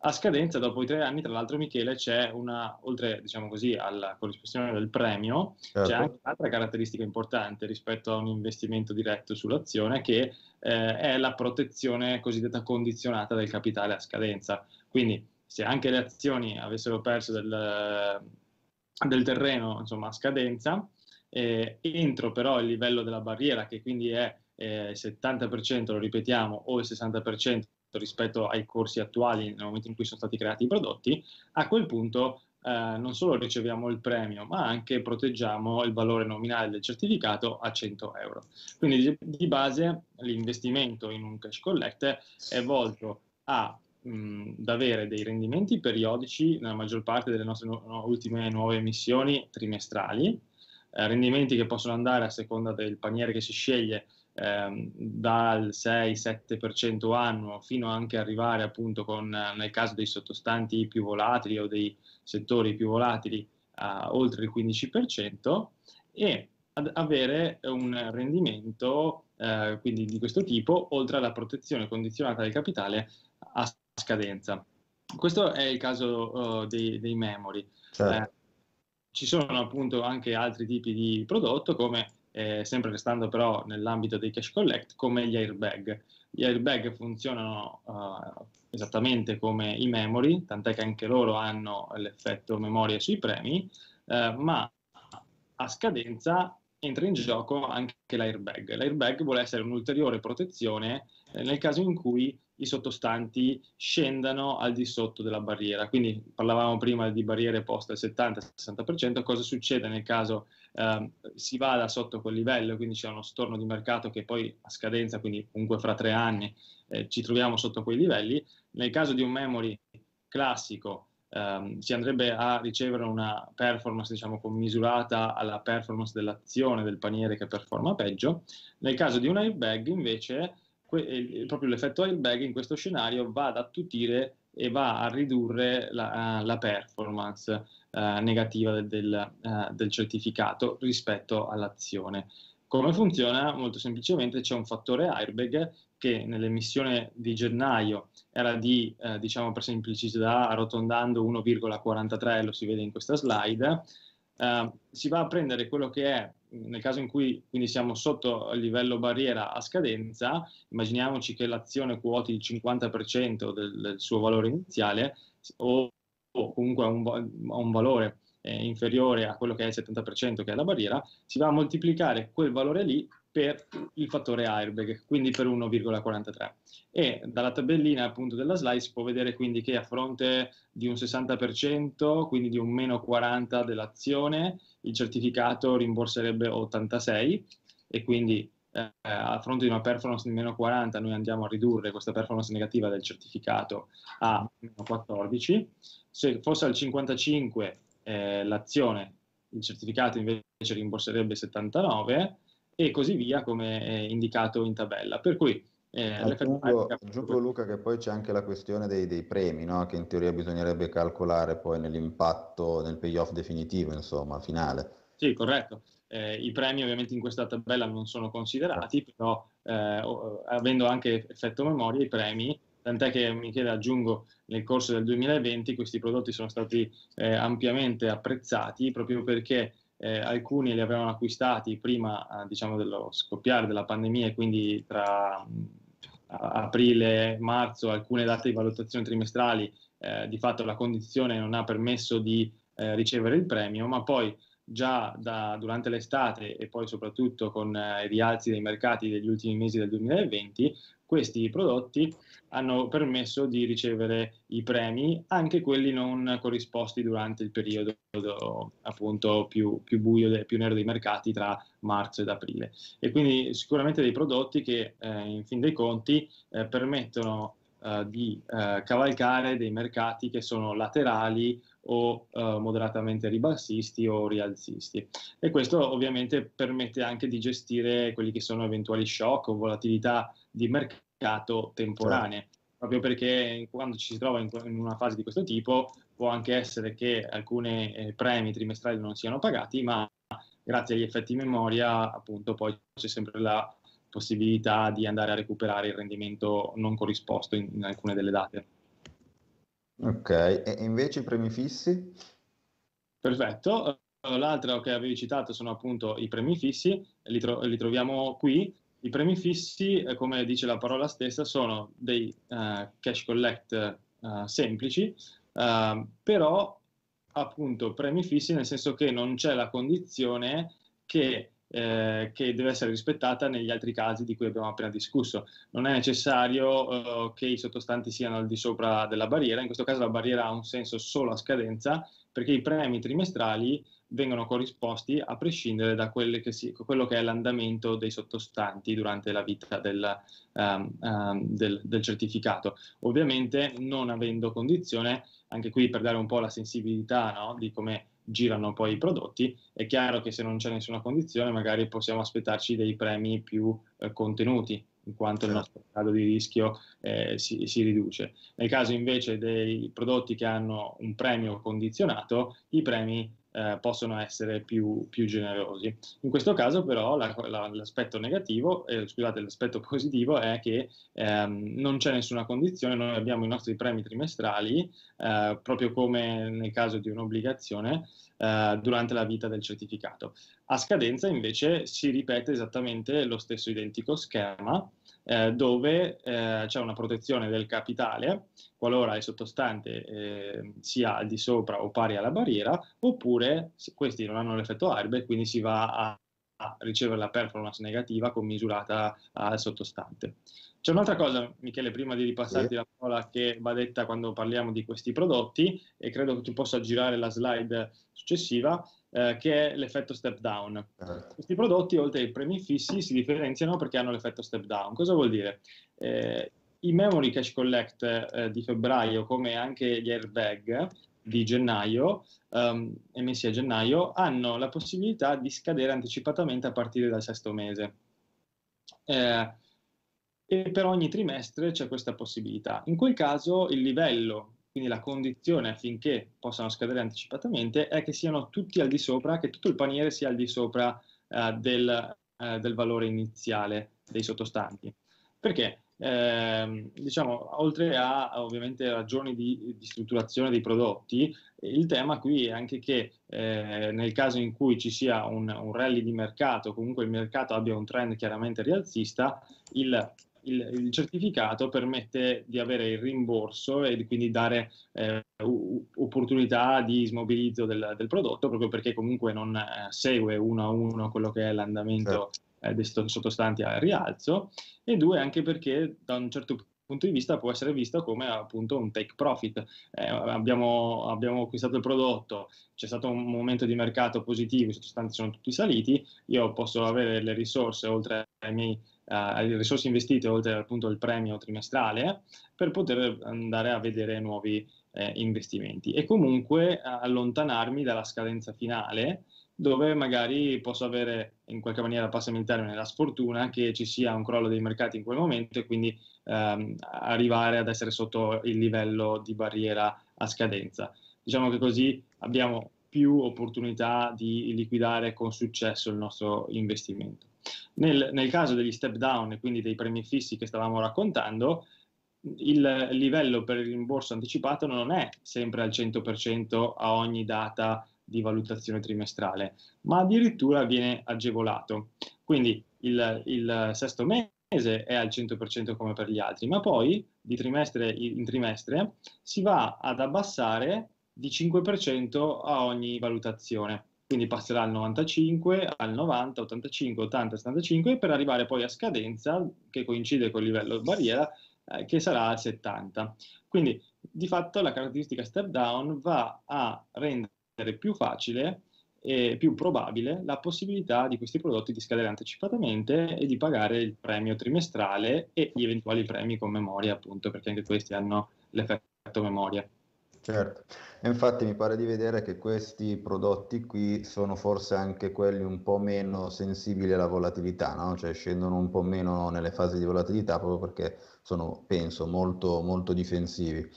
S3: A scadenza, dopo i tre anni, tra l'altro, Michele, c'è una, oltre diciamo così, alla corrispondenza del premio, certo. c'è anche un'altra caratteristica importante rispetto a un investimento diretto sull'azione, che eh, è la protezione cosiddetta condizionata del capitale a scadenza. Quindi, se anche le azioni avessero perso del, del terreno insomma, a scadenza, eh, entro però il livello della barriera, che quindi è eh, il 70%, lo ripetiamo, o il 60% rispetto ai corsi attuali nel momento in cui sono stati creati i prodotti, a quel punto eh, non solo riceviamo il premio, ma anche proteggiamo il valore nominale del certificato a 100 euro. Quindi di, base l'investimento in un cash collect è volto a ad avere dei rendimenti periodici nella maggior parte delle nostre nu- ultime nuove emissioni trimestrali, eh, rendimenti che possono andare a seconda del paniere che si sceglie ehm, dal 6-7% annuo fino anche arrivare appunto con, nel caso dei sottostanti più volatili o dei settori più volatili a oltre il 15% e ad avere un rendimento eh, quindi di questo tipo oltre alla protezione condizionata del capitale a scadenza. Questo è il caso uh, dei, dei, memory. Certo. Eh, ci sono appunto anche altri tipi di prodotto come eh, sempre restando però nell'ambito dei cash collect, come gli airbag. Gli airbag funzionano uh, esattamente come i memory, tant'è che anche loro hanno l'effetto memoria sui premi, uh, ma a scadenza entra in gioco anche l'airbag. L'airbag vuole essere un'ulteriore protezione eh, nel caso in cui i sottostanti scendano al di sotto della barriera. Quindi parlavamo prima di barriere poste al 70-60%, cosa succede nel caso eh, si vada sotto quel livello, quindi c'è uno storno di mercato che poi a scadenza, quindi comunque fra tre anni, eh, ci troviamo sotto quei livelli. Nel caso di un memory classico ehm, si andrebbe a ricevere una performance diciamo commisurata alla performance dell'azione del paniere che performa peggio. Nel caso di un airbag invece que- proprio l'effetto airbag in questo scenario va ad attutire e va a ridurre la, la performance uh, negativa del, del, uh, del, certificato rispetto all'azione. Come funziona? Molto semplicemente c'è un fattore airbag che nell'emissione di gennaio era di, eh, diciamo per semplicità, arrotondando 1,43, lo si vede in questa slide, eh, si va a prendere quello che è nel caso in cui quindi siamo sotto il livello barriera a scadenza, immaginiamoci che l'azione quoti il 50% del, del suo valore iniziale o, o comunque a un, un valore eh, inferiore a quello che è il 70% che è la barriera, si va a moltiplicare quel valore lì per il fattore airbag, quindi per 1,43. E dalla tabellina appunto della slide si può vedere quindi che a fronte di un 60%, quindi di un meno 40 dell'azione, il certificato rimborserebbe 86 e quindi eh, a fronte di una performance di meno 40 noi andiamo a ridurre questa performance negativa del certificato a meno 14. Se fosse al 55 eh, l'azione, il certificato invece rimborserebbe 79 e così via come è indicato in tabella. Per cui
S1: eh, aggiungo, aggiungo Luca che poi c'è anche la questione dei, dei premi, no? che in teoria bisognerebbe calcolare poi nell'impatto, nel payoff definitivo, insomma, finale.
S3: Sì, corretto. Eh, I premi ovviamente in questa tabella non sono considerati, però eh, avendo anche effetto memoria, i premi, tant'è che Michele aggiungo nel corso del 2020 questi prodotti sono stati eh, ampiamente apprezzati proprio perché eh, alcuni li avevano acquistati prima eh, diciamo dello scoppiare della pandemia e quindi tra aprile, marzo, alcune date di valutazione trimestrali, eh, di fatto la condizione non ha permesso di eh, ricevere il premio, ma poi già da, durante l'estate e poi soprattutto con eh, i rialzi dei mercati degli ultimi mesi del 2020, questi prodotti hanno permesso di ricevere i premi, anche quelli non corrisposti durante il periodo appunto più, più buio, più nero dei mercati tra marzo ed aprile. E quindi sicuramente dei prodotti che eh, in fin dei conti eh, permettono uh, di uh, cavalcare dei mercati che sono laterali o uh, moderatamente ribassisti o rialzisti. E questo ovviamente permette anche di gestire quelli che sono eventuali shock o volatilità di mercato temporanee. Certo. Proprio perché quando ci si trova in, in, una fase di questo tipo può anche essere che alcuni eh, premi trimestrali non siano pagati, ma grazie agli effetti memoria appunto poi c'è sempre la possibilità di andare a recuperare il rendimento non corrisposto in, in alcune delle date.
S1: Ok, e invece i premi fissi?
S3: Perfetto. L'altro che avevi citato sono appunto i premi fissi, li, tro- li troviamo qui. I premi fissi, eh, come dice la parola stessa, sono dei uh, cash collect uh, semplici, uh, però appunto premi fissi nel senso che non c'è la condizione che eh, che deve essere rispettata negli altri casi di cui abbiamo appena discusso. Non è necessario che i sottostanti siano al di sopra della barriera, in questo caso la barriera ha un senso solo a scadenza perché i premi trimestrali vengono corrisposti a prescindere da che si, quello che è l'andamento dei sottostanti durante la vita del, um, um, del, del, certificato. Ovviamente non avendo condizione, anche qui per dare un po' la sensibilità no, di come girano poi i prodotti, è chiaro che se non c'è nessuna condizione magari possiamo aspettarci dei premi più eh, contenuti, in quanto il certo. nostro grado di rischio eh, si, si, riduce. Nel caso invece dei prodotti che hanno un premio condizionato, i premi eh, possono essere più, più, generosi. In questo caso però la, la, l'aspetto negativo, eh, scusate, l'aspetto positivo è che ehm, non c'è nessuna condizione, noi abbiamo i nostri premi trimestrali, eh, proprio come nel caso di un'obbligazione, eh, durante la vita del certificato. A scadenza invece si ripete esattamente lo stesso identico schema, eh, dove eh, c'è una protezione del capitale qualora il sottostante eh, sia al di sopra o pari alla barriera, oppure questi non hanno l'effetto airbag, quindi si va a ricevere la performance negativa commisurata al sottostante. C'è un'altra cosa, Michele, prima di ripassarti sì. la parola che va detta quando parliamo di questi prodotti, e credo che tu possa girare la slide successiva, eh, che è l'effetto step down. Certo. Questi prodotti, oltre ai premi fissi, si differenziano perché hanno l'effetto step down. Cosa vuol dire? Eh, I memory cash collect eh, di febbraio, come anche gli airbag di gennaio, um, emessi a gennaio, hanno la possibilità di scadere anticipatamente a partire dal sesto mese. Eh, e per ogni trimestre c'è questa possibilità. In quel caso il livello quindi la condizione affinché possano scadere anticipatamente è che siano tutti al di sopra, che tutto il paniere sia al di sopra eh, del, eh, del, valore iniziale dei sottostanti. Perché? Eh, diciamo, oltre a ovviamente ragioni di, di, strutturazione dei prodotti, il tema qui è anche che eh, nel caso in cui ci sia un, un rally di mercato, comunque il mercato abbia un trend chiaramente rialzista, il il, il, certificato permette di avere il rimborso e di quindi dare eh, opportunità di smobilizzo del, del, prodotto proprio perché comunque non eh, segue uno a uno quello che è l'andamento certo. eh, dei sottostanti al rialzo e due anche perché da un certo punto di vista può essere visto come appunto un take profit. Eh, abbiamo, abbiamo, acquistato il prodotto, c'è stato un momento di mercato positivo, i sottostanti sono tutti saliti, io posso avere le risorse oltre ai miei uh, risorse investite oltre appunto al premio trimestrale per poter andare a vedere nuovi eh, investimenti e comunque allontanarmi dalla scadenza finale dove magari posso avere in qualche maniera, passami il termine, la sfortuna che ci sia un crollo dei mercati in quel momento e quindi ehm, arrivare ad essere sotto il livello di barriera a scadenza. Diciamo che così abbiamo più opportunità di liquidare con successo il nostro investimento. Nel, nel caso degli step down e quindi dei premi fissi che stavamo raccontando, il livello per il rimborso anticipato non è sempre al 100% a ogni data di valutazione trimestrale, ma addirittura viene agevolato. Quindi il, il sesto mese è al 100% come per gli altri, ma poi di trimestre in trimestre si va ad abbassare di 5% a ogni valutazione quindi passerà al 95, al 90, 85, 80, 75 per arrivare poi a scadenza che coincide con il livello barriera eh, che sarà al 70. Quindi di fatto la caratteristica step down va a rendere più facile è più probabile la possibilità di questi prodotti di scadere anticipatamente e di pagare il premio trimestrale e gli eventuali premi con memoria, appunto, perché anche questi hanno l'effetto memoria.
S1: Certo, infatti mi pare di vedere che questi prodotti qui sono forse anche quelli un po' meno sensibili alla volatilità, no? Cioè scendono un po' meno nelle fasi di volatilità proprio perché sono, penso, molto, molto difensivi.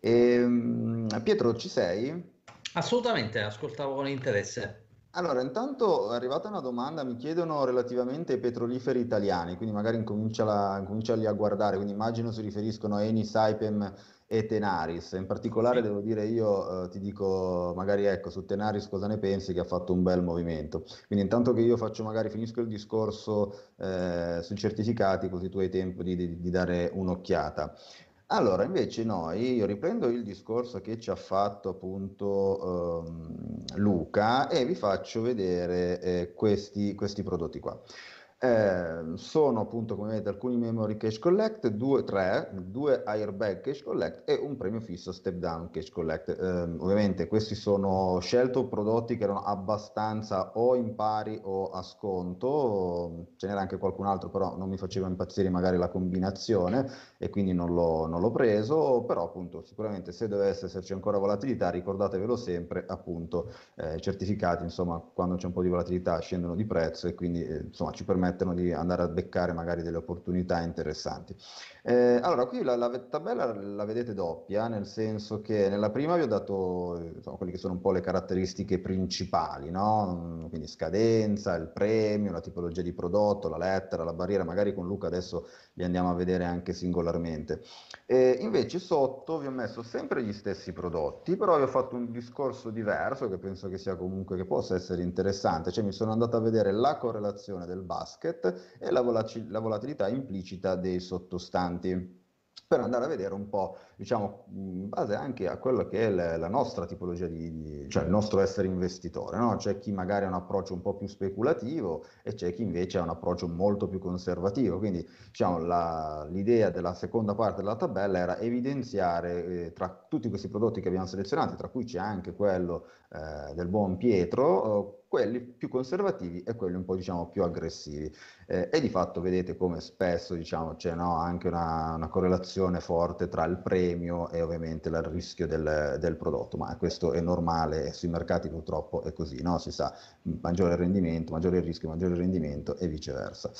S1: E, ehm, Pietro, ci sei?
S2: Assolutamente, ascoltavo con interesse.
S1: Allora, intanto è arrivata una domanda, mi chiedono relativamente ai petroliferi italiani, quindi magari incominciali a guardare, quindi immagino si riferiscono a Eni, Saipem e Tenaris. In particolare devo dire io eh, ti dico magari ecco su Tenaris cosa ne pensi che ha fatto un bel movimento. Quindi intanto che io faccio magari finisco il discorso eh, sui certificati così tu hai tempo di, di, di dare un'occhiata. Allora, invece noi, io riprendo il discorso che ci ha fatto appunto ehm, Luca e vi faccio vedere eh, questi, questi prodotti qua. Eh, sono appunto come vedete alcuni memory cache collect, due, tre, due airbag cache collect e un premio fisso step down cache collect. Eh, ovviamente questi sono scelto prodotti che erano abbastanza o in pari o a sconto, ce n'era anche qualcun altro però non mi faceva impazzire magari la combinazione e quindi non l'ho, non l'ho preso, però appunto sicuramente se dovesse esserci ancora volatilità ricordatevelo sempre appunto eh, certificati insomma quando c'è un po' di volatilità scendono di prezzo e quindi eh, insomma ci permette permettono di andare a beccare magari delle opportunità interessanti. Eh, allora, qui la, la, tabella la vedete doppia, nel senso che nella prima vi ho dato insomma, quelle che sono un po' le caratteristiche principali, no? quindi scadenza, il premio, la tipologia di prodotto, la lettera, la barriera, magari con Luca adesso li andiamo a vedere anche singolarmente. E invece sotto vi ho messo sempre gli stessi prodotti, però vi ho fatto un discorso diverso che penso che sia comunque che possa essere interessante, cioè mi sono andato a vedere la correlazione del basket e la, volatil- la volatilità implicita dei sottostanti. Per andare a vedere un po', diciamo, in base anche a quello che è la, nostra tipologia di, di, cioè il nostro essere investitore, no? C'è chi magari ha un approccio un po' più speculativo e c'è chi invece ha un approccio molto più conservativo. Quindi, diciamo, la, l'idea della seconda parte della tabella era evidenziare eh, tra tutti questi prodotti che abbiamo selezionato, tra cui c'è anche quello eh, del buon Pietro, eh, quelli più conservativi e quelli un po' diciamo più aggressivi. Eh, e di fatto vedete come spesso diciamo, c'è no, anche una, una, correlazione forte tra il premio e ovviamente il rischio del, del, prodotto, ma questo è normale, sui mercati purtroppo è così, no? si sa, maggiore rendimento, maggiore rischio, maggiore rendimento e viceversa.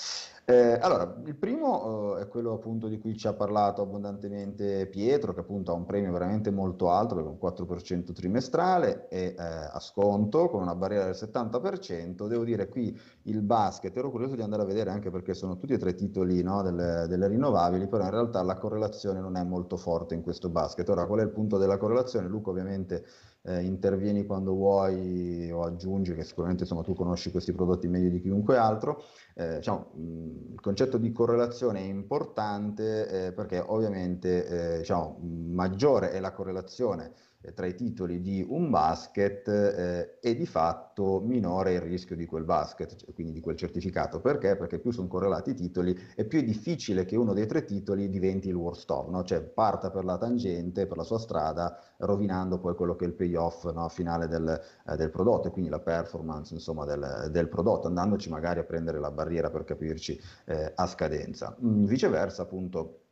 S1: Eh, allora, il primo eh, è quello appunto di cui ci ha parlato abbondantemente Pietro, che appunto ha un premio veramente molto alto, perché un 4% trimestrale e eh, a sconto con una barriera del 70%. Devo dire qui il basket, ero curioso di andare a vedere anche perché sono tutti e tre titoli no, delle, delle, rinnovabili, però in realtà la correlazione non è molto forte in questo basket. Ora, qual è il punto della correlazione? Luca ovviamente eh, intervieni quando vuoi o aggiungi, che sicuramente insomma, tu conosci questi prodotti meglio di chiunque altro. Eh, diciamo, mh, il concetto di correlazione è importante eh, perché ovviamente eh, diciamo, maggiore è la correlazione tra i titoli di un basket eh, e di fatto minore il rischio di quel basket, cioè, quindi di quel certificato. Perché? Perché più sono correlati i titoli e più è difficile che uno dei tre titoli diventi il worst of, no? cioè parta per la tangente, per la sua strada, rovinando poi quello che è il payoff no? finale del, eh, del, prodotto e quindi la performance insomma, del, del, prodotto, andandoci magari a prendere la barriera per capirci eh, a scadenza. Mm, viceversa, appunto,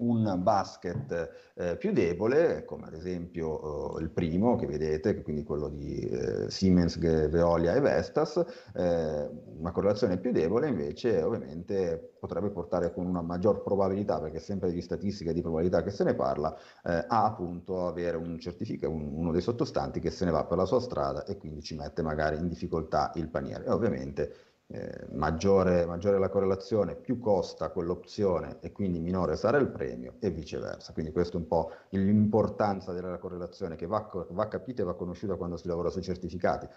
S1: un basket eh, più debole, come ad esempio eh, il primo che vedete, quindi quello di eh, Siemens, Veolia e Vestas, eh, una correlazione più debole invece ovviamente potrebbe portare con una maggior probabilità, perché sempre di statistica e di probabilità che se ne parla, eh, a appunto avere un certificato, un, uno dei sottostanti che se ne va per la sua strada e quindi ci mette magari in difficoltà il paniere. E ovviamente eh, maggiore, maggiore, la correlazione, più costa quell'opzione e quindi minore sarà il premio e viceversa. Quindi questa è un po' l'importanza della correlazione che va, va capita e va conosciuta quando si lavora sui certificati.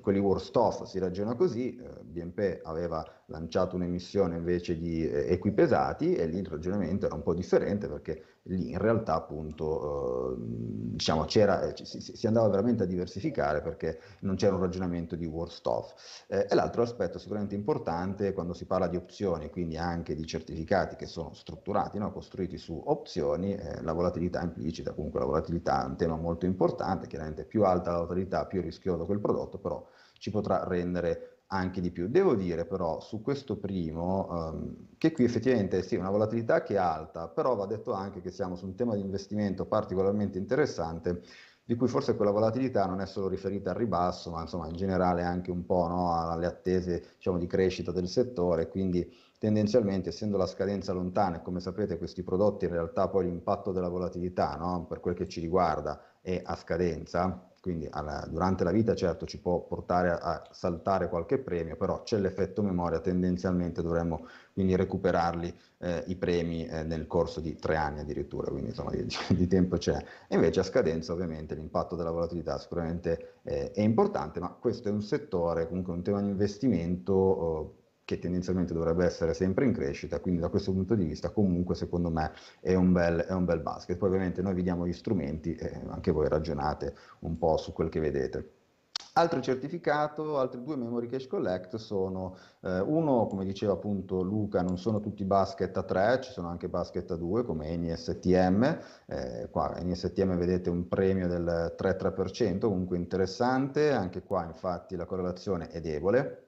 S1: Quelli worst off si ragiona così, eh, BNP aveva lanciato un'emissione invece di eh, equipesati e lì il ragionamento era un po' differente perché lì in realtà appunto eh, diciamo eh, si, si, andava veramente a diversificare perché non c'era un ragionamento di worst off. Eh, e l'altro aspetto sicuramente importante quando si parla di opzioni, quindi anche di certificati che sono strutturati, no? costruiti su opzioni, eh, la volatilità implicita, comunque la volatilità è un tema molto importante, chiaramente più alta la volatilità più rischioso quel prodotto, però ci potrà rendere anche di più. Devo dire però su questo primo um, che qui effettivamente sì, una volatilità che è alta, però va detto anche che siamo su un tema di investimento particolarmente interessante di cui forse quella volatilità non è solo riferita al ribasso, ma insomma in generale anche un po' no, alle attese diciamo, di crescita del settore, quindi tendenzialmente essendo la scadenza lontana e come sapete questi prodotti in realtà poi l'impatto della volatilità no, per quel che ci riguarda è a scadenza, quindi alla, durante la vita certo ci può portare a, a, saltare qualche premio, però c'è l'effetto memoria, tendenzialmente dovremmo quindi recuperarli eh, i premi eh, nel corso di tre anni addirittura, quindi insomma di, di, tempo c'è. E invece a scadenza ovviamente l'impatto della volatilità sicuramente eh, è importante, ma questo è un settore, comunque un tema di investimento oh, che tendenzialmente dovrebbe essere sempre in crescita, quindi da questo punto di vista comunque secondo me è un bel, è un bel basket. Poi ovviamente noi vi diamo gli strumenti e anche voi ragionate un po' su quel che vedete. Altro certificato, altri due Memory Cache Collect sono eh, uno, come diceva appunto Luca, non sono tutti basket a 3, ci sono anche basket a 2 come NISTM, eh, qua NISTM vedete un premio del 3-3%, comunque interessante, anche qua infatti la correlazione è debole,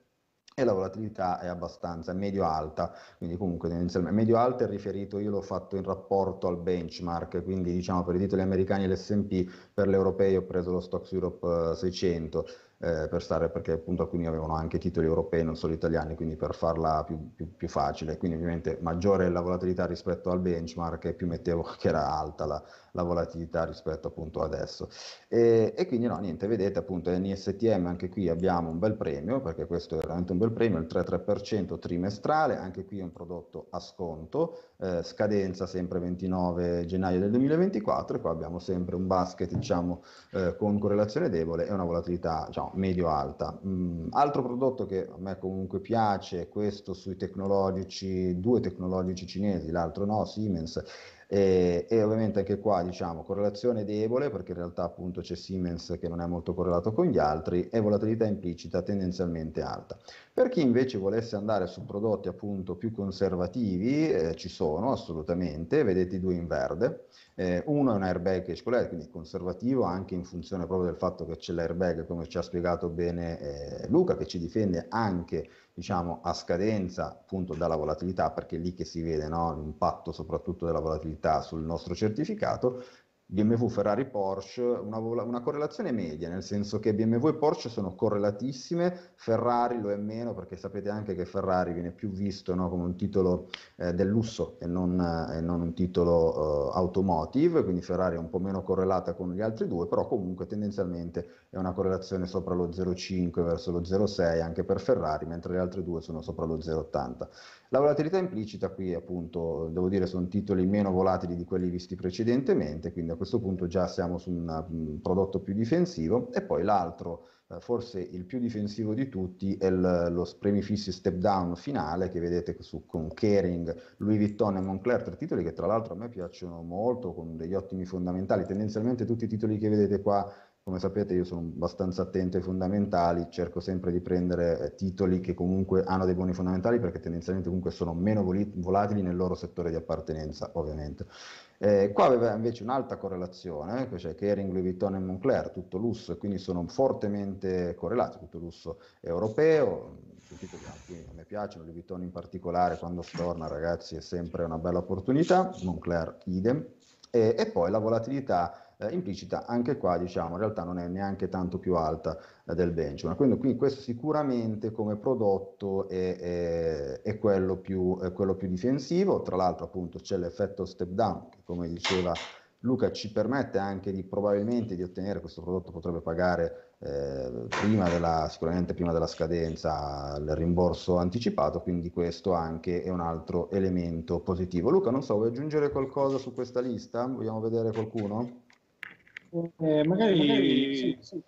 S1: e la volatilità è abbastanza medio-alta, quindi comunque tendenzialmente medio-alta è riferito, io l'ho fatto in rapporto al benchmark, quindi diciamo per i titoli americani l'S&P, per l'europei ho preso lo Stocks Europe 600, eh, eh, per stare, perché appunto alcuni avevano anche titoli europei, non solo italiani, quindi per farla più, più, più facile. Quindi ovviamente maggiore la volatilità rispetto al benchmark e più mettevo che era alta la, la volatilità rispetto appunto adesso. E, e, quindi no, niente, vedete appunto NSTM, anche qui abbiamo un bel premio, perché questo è veramente un bel premio, il 3-3% trimestrale, anche qui è un prodotto a sconto, eh, scadenza sempre 29 gennaio del 2024 e qua abbiamo sempre un basket diciamo eh, con correlazione debole e una volatilità diciamo, medio-alta. Mm, altro prodotto che a me comunque piace questo sui tecnologici, due tecnologici cinesi, l'altro no, Siemens, e, e, ovviamente anche qua diciamo correlazione debole perché in realtà appunto c'è Siemens che non è molto correlato con gli altri e volatilità implicita tendenzialmente alta. Per chi invece volesse andare su prodotti appunto più conservativi eh, ci sono assolutamente, vedete i due in verde, eh, uno è un airbag che escolare, quindi conservativo anche in funzione proprio del fatto che c'è l'airbag, come ci ha spiegato bene eh, Luca, che ci difende anche diciamo, a scadenza appunto dalla volatilità, perché è lì che si vede no, l'impatto soprattutto della volatilità sul nostro certificato, BMW, Ferrari, Porsche, una, una, correlazione media, nel senso che BMW e Porsche sono correlatissime, Ferrari lo è meno perché sapete anche che Ferrari viene più visto no, come un titolo eh, del lusso e non, eh, non un titolo eh, automotive, quindi Ferrari è un po' meno correlata con gli altri due, però comunque tendenzialmente è una correlazione sopra lo 0,5 verso lo 0,6 anche per Ferrari, mentre le altre due sono sopra lo 0,80. La volatilità implicita qui appunto, devo dire, sono titoli meno volatili di quelli visti precedentemente, quindi a questo punto già siamo su un, prodotto più difensivo e poi l'altro, eh, forse il più difensivo di tutti, è lo premi fissi step down finale che vedete su, con Kering, Louis Vuitton e Moncler, tre titoli che tra l'altro a me piacciono molto, con degli ottimi fondamentali, tendenzialmente tutti i titoli che vedete qua come sapete io sono abbastanza attento ai fondamentali, cerco sempre di prendere eh, titoli che comunque hanno dei buoni fondamentali perché tendenzialmente comunque sono meno volatili nel loro settore di appartenenza ovviamente. Eh, qua aveva invece un'alta correlazione, eh, cioè Kering, Louis Vuitton e Moncler, tutto lusso, quindi sono fortemente correlati, tutto lusso europeo, titoli a cui a me piacciono, Louis Vuitton in particolare quando storna ragazzi è sempre una bella opportunità, Moncler idem, e, e poi la volatilità eh, implicita anche qua diciamo in realtà non è neanche tanto più alta eh, del benchmark quindi, quindi, questo sicuramente come prodotto è, è, è, quello più, è, quello più, difensivo tra l'altro appunto c'è l'effetto step down che come diceva Luca ci permette anche di probabilmente di ottenere questo prodotto potrebbe pagare eh, prima della, sicuramente prima della scadenza il rimborso anticipato, quindi questo anche è un altro elemento positivo. Luca, non so, vuoi aggiungere qualcosa su questa lista? Vogliamo vedere qualcuno?
S3: Eh, magari, magari sì, sì.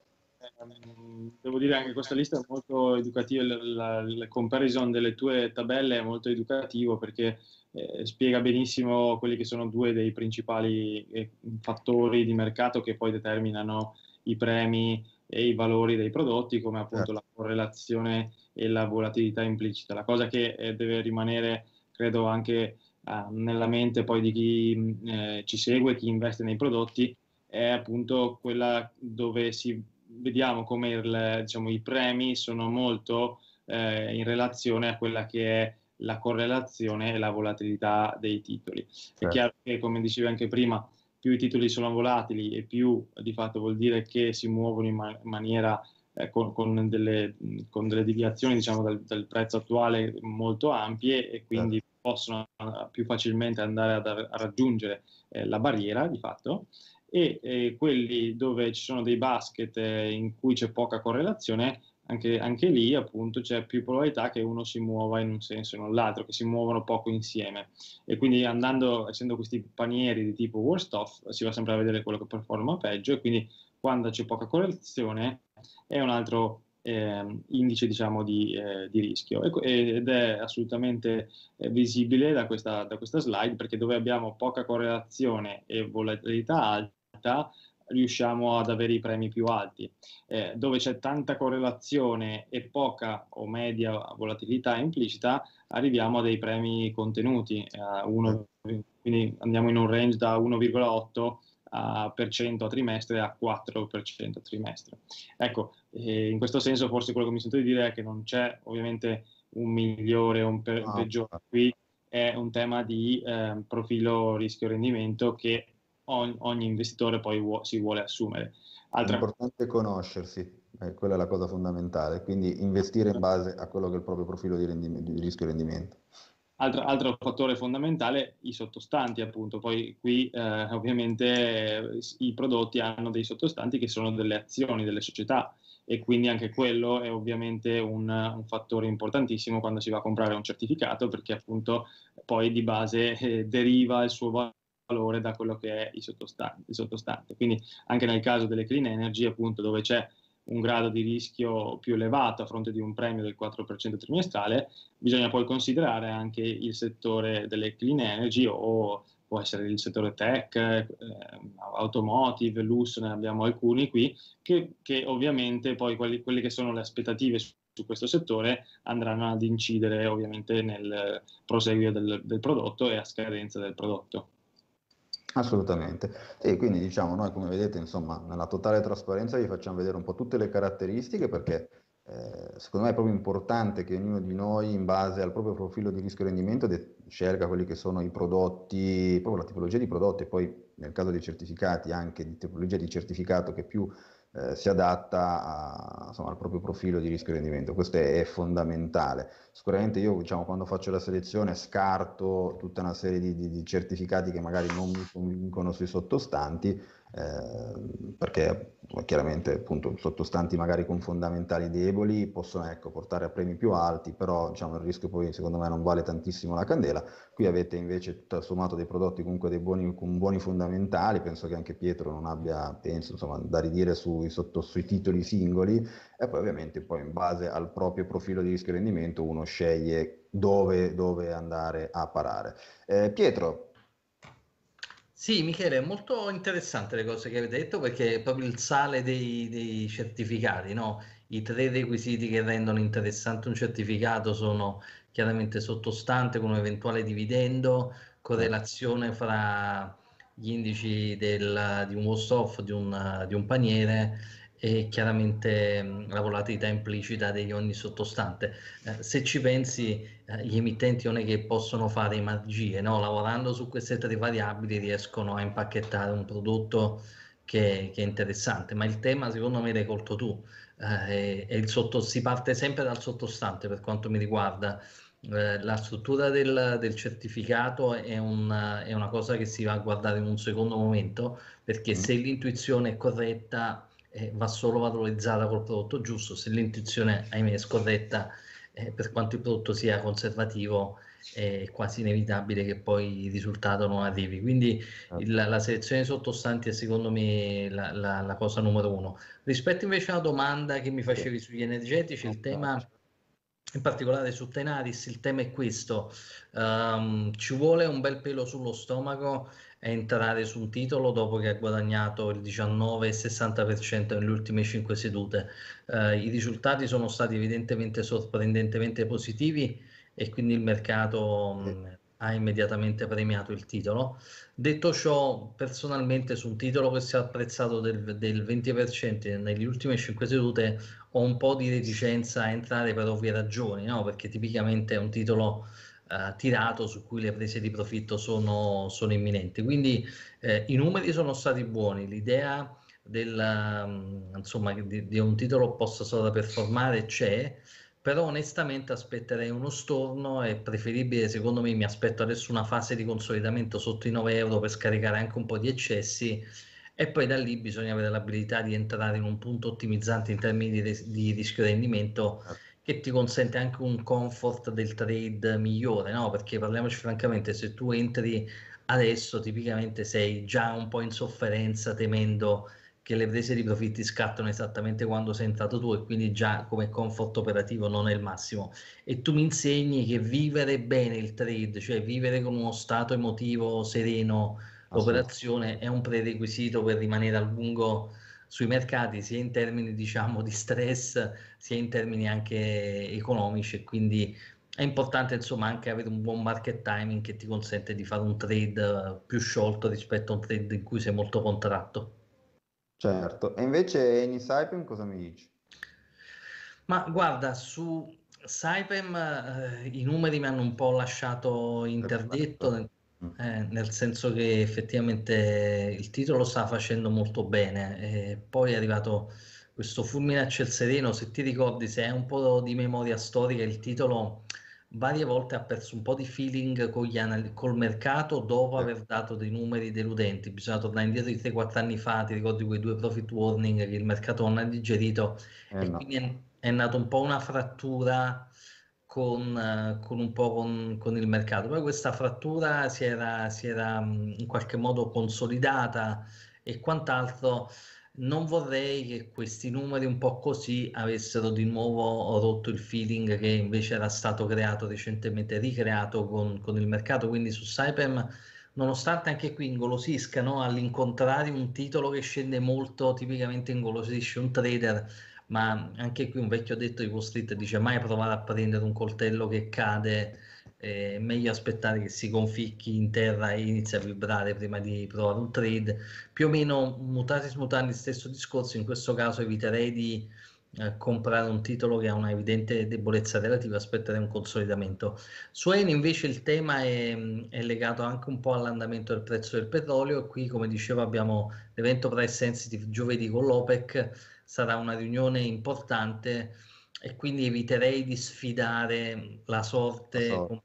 S3: Ehm, devo dire anche questa lista è molto educativa, la, la, comparison delle tue tabelle è molto educativo perché eh, spiega benissimo quelli che sono due dei principali eh, fattori di mercato che poi determinano i premi e i valori dei prodotti, come appunto certo. la correlazione e la volatilità implicita. La cosa che eh, deve rimanere, credo, anche eh, nella mente poi di chi eh, ci segue, chi investe nei prodotti, è appunto quella dove si vediamo come il, diciamo, i premi sono molto eh, in relazione a quella che è la correlazione e la volatilità dei titoli. Certo. È chiaro che, come dicevi anche prima, più i titoli sono volatili e più di fatto vuol dire che si muovono in, man- maniera eh, con, con, delle, con, delle, deviazioni diciamo, dal, dal, prezzo attuale molto ampie e quindi certo. possono più facilmente andare ad, a raggiungere eh, la barriera di fatto e eh, quelli dove ci sono dei basket eh, in cui c'è poca correlazione anche, anche, lì appunto c'è più probabilità che uno si muova in un senso o nell'altro, che si muovono poco insieme. E quindi andando, essendo questi panieri di tipo worst off, si va sempre a vedere quello che performa peggio e quindi quando c'è poca correlazione è un altro eh, indice diciamo di, eh, di rischio ed è assolutamente eh, visibile da questa, da questa slide perché dove abbiamo poca correlazione e volatilità alta riusciamo ad avere i premi più alti. Eh, dove c'è tanta correlazione e poca o media volatilità implicita, arriviamo a dei premi contenuti, eh, uno, quindi andiamo in un range da 1,8 a, per cento a trimestre a 4% a trimestre. Ecco, eh, in questo senso forse quello che mi sento di dire è che non c'è ovviamente un migliore o un pe- ah, peggiore, qui è un tema di eh, profilo rischio-rendimento che ogni, ogni investitore poi vuo, si vuole assumere.
S1: Altra... È importante conoscersi, eh, quella è la cosa fondamentale, quindi investire in base a quello che è il proprio profilo di, di rischio e rendimento.
S3: Altro, altro, fattore fondamentale, i sottostanti appunto, poi qui eh, ovviamente i prodotti hanno dei sottostanti che sono delle azioni delle società e quindi anche quello è ovviamente un, un fattore importantissimo quando si va a comprare un certificato perché appunto poi di base eh, deriva il suo valore da quello che è il sottostante, il sottostante. Quindi anche nel caso delle clean energy, appunto, dove c'è un grado di rischio più elevato a fronte di un premio del 4% trimestrale, bisogna poi considerare anche il settore delle clean energy o può essere il settore tech, eh, automotive, lusso, ne abbiamo alcuni qui, che, che ovviamente poi quelli, quelle che sono le aspettative su, su, questo settore andranno ad incidere ovviamente nel proseguio del, del prodotto e a scadenza del prodotto.
S1: Assolutamente. E quindi diciamo, noi come vedete, insomma, nella totale trasparenza vi facciamo vedere un po' tutte le caratteristiche perché eh, secondo me è proprio importante che ognuno di noi, in base al proprio profilo di rischio rendimento, de- scelga quelli che sono i prodotti, proprio la tipologia di prodotti e poi nel caso dei certificati anche di tipologia di certificato che più eh, si adatta a, insomma, al proprio profilo di rischio rendimento. Questo è, è fondamentale. Sicuramente io diciamo, quando faccio la selezione scarto tutta una serie di, di, di certificati che magari non mi convincono sui sottostanti, eh, perché chiaramente appunto sottostanti magari con fondamentali deboli possono ecco, portare a premi più alti, però diciamo, il rischio poi secondo me non vale tantissimo la candela. Qui avete invece tutto sommato dei prodotti comunque dei buoni, con buoni fondamentali, penso che anche Pietro non abbia, penso, insomma, da ridire sui, sotto, sui titoli singoli e poi ovviamente poi in base al proprio profilo di rischio rendimento uno sceglie dove, dove andare a parare. Eh, Pietro,
S2: sì, Michele, è molto interessante le cose che avete detto perché è proprio il sale dei, dei certificati, no? I tre requisiti che rendono interessante un certificato sono chiaramente sottostante con un eventuale dividendo, correlazione fra gli indici del, di un worst off di di un paniere e chiaramente mh, la volatilità implicita degli ogni sottostante. Eh, se ci pensi, eh, gli emittenti non è che possono fare magie, no? lavorando su queste tre variabili riescono a impacchettare un prodotto che, che è interessante, ma il tema secondo me l'hai colto tu, eh, è, è il sotto, si parte sempre dal sottostante per quanto mi riguarda. Eh, la struttura del, del certificato è, un, è, una cosa che si va a guardare in un secondo momento perché mm. se l'intuizione è corretta eh, va solo valorizzata col prodotto giusto, se l'intuizione ahimè è scorretta, eh, per quanto il prodotto sia conservativo, è quasi inevitabile che poi il risultato non arrivi. Quindi il, la selezione dei sottostanti è secondo me la, la, la, cosa numero uno. Rispetto invece alla domanda che mi facevi sugli energetici, il tema in particolare su Tenaris, il tema è questo, um, ci vuole un bel pelo sullo stomaco entrare su un titolo dopo che ha guadagnato il 19,60% nelle ultime 5 sedute. Uh, I risultati sono stati evidentemente sorprendentemente positivi e quindi il mercato mh, ha immediatamente premiato il titolo. Detto ciò, personalmente su un titolo che si è apprezzato del, del 20% negli ultime 5 sedute ho un po' di reticenza a entrare per ovvie ragioni, no? perché tipicamente è un titolo eh, tirato su cui le prese di profitto sono, sono imminenti. Quindi eh, i numeri sono stati buoni, l'idea del, um, insomma, di, di, un titolo possa solo performare c'è, però onestamente aspetterei uno storno è preferibile, secondo me mi aspetto adesso una fase di consolidamento sotto i 9 euro per scaricare anche un po' di eccessi e poi da lì bisogna avere l'abilità di entrare in un punto ottimizzante in termini di, di rischio rendimento certo. che ti consente anche un comfort del trade migliore, no? Perché parliamoci francamente, se tu entri adesso tipicamente sei già un po' in sofferenza temendo che le prese di profitti scattano esattamente quando sei entrato tu e quindi già come comfort operativo non è il massimo. E tu mi insegni che vivere bene il trade, cioè vivere con uno stato emotivo sereno l'operazione è un prerequisito per rimanere a lungo sui mercati, sia in termini diciamo di stress, sia in termini anche economici e quindi è importante insomma anche avere un buon market timing che ti consente di fare un trade più sciolto rispetto a un trade in cui sei molto contratto.
S1: Certo, e invece Eni Saipem cosa mi dici?
S2: Ma guarda, su Saipem eh, i numeri mi hanno un po' lasciato interdetto. Eh, nel senso che effettivamente il titolo sta facendo molto bene. E poi è arrivato questo fulmine a ciel sereno, se ti ricordi, se hai un po' di memoria storica, il titolo varie volte ha perso un po' di feeling con gli anal- col mercato dopo aver dato dei numeri deludenti. Bisogna tornare indietro di 3-4 anni fa, ti ricordi quei due profit warning che il mercato non ha digerito eh e no. quindi è, è nata un po' una frattura con, uh, con un po' con, con, il mercato. Poi questa frattura si era, si era in qualche modo consolidata e quant'altro non vorrei che questi numeri un po' così avessero di nuovo rotto il feeling che invece era stato creato recentemente, ricreato con, con il mercato. Quindi su Saipem, nonostante anche qui ingolosiscano all'incontrario un titolo che scende molto, tipicamente ingolosisce un trader, ma anche qui un vecchio detto di Wall Street dice mai provare a prendere un coltello che cade è meglio aspettare che si conficchi in terra e inizi a vibrare prima di provare un trade. Più o meno mutatis mutandi stesso discorso, in questo caso eviterei di eh, comprare un titolo che ha una evidente debolezza relativa, aspettare un consolidamento. Su Eni invece il tema è, è, legato anche un po' all'andamento del prezzo del petrolio, qui come dicevo abbiamo l'evento price sensitive giovedì con l'OPEC, sarà una riunione importante e quindi eviterei di sfidare la sorte so.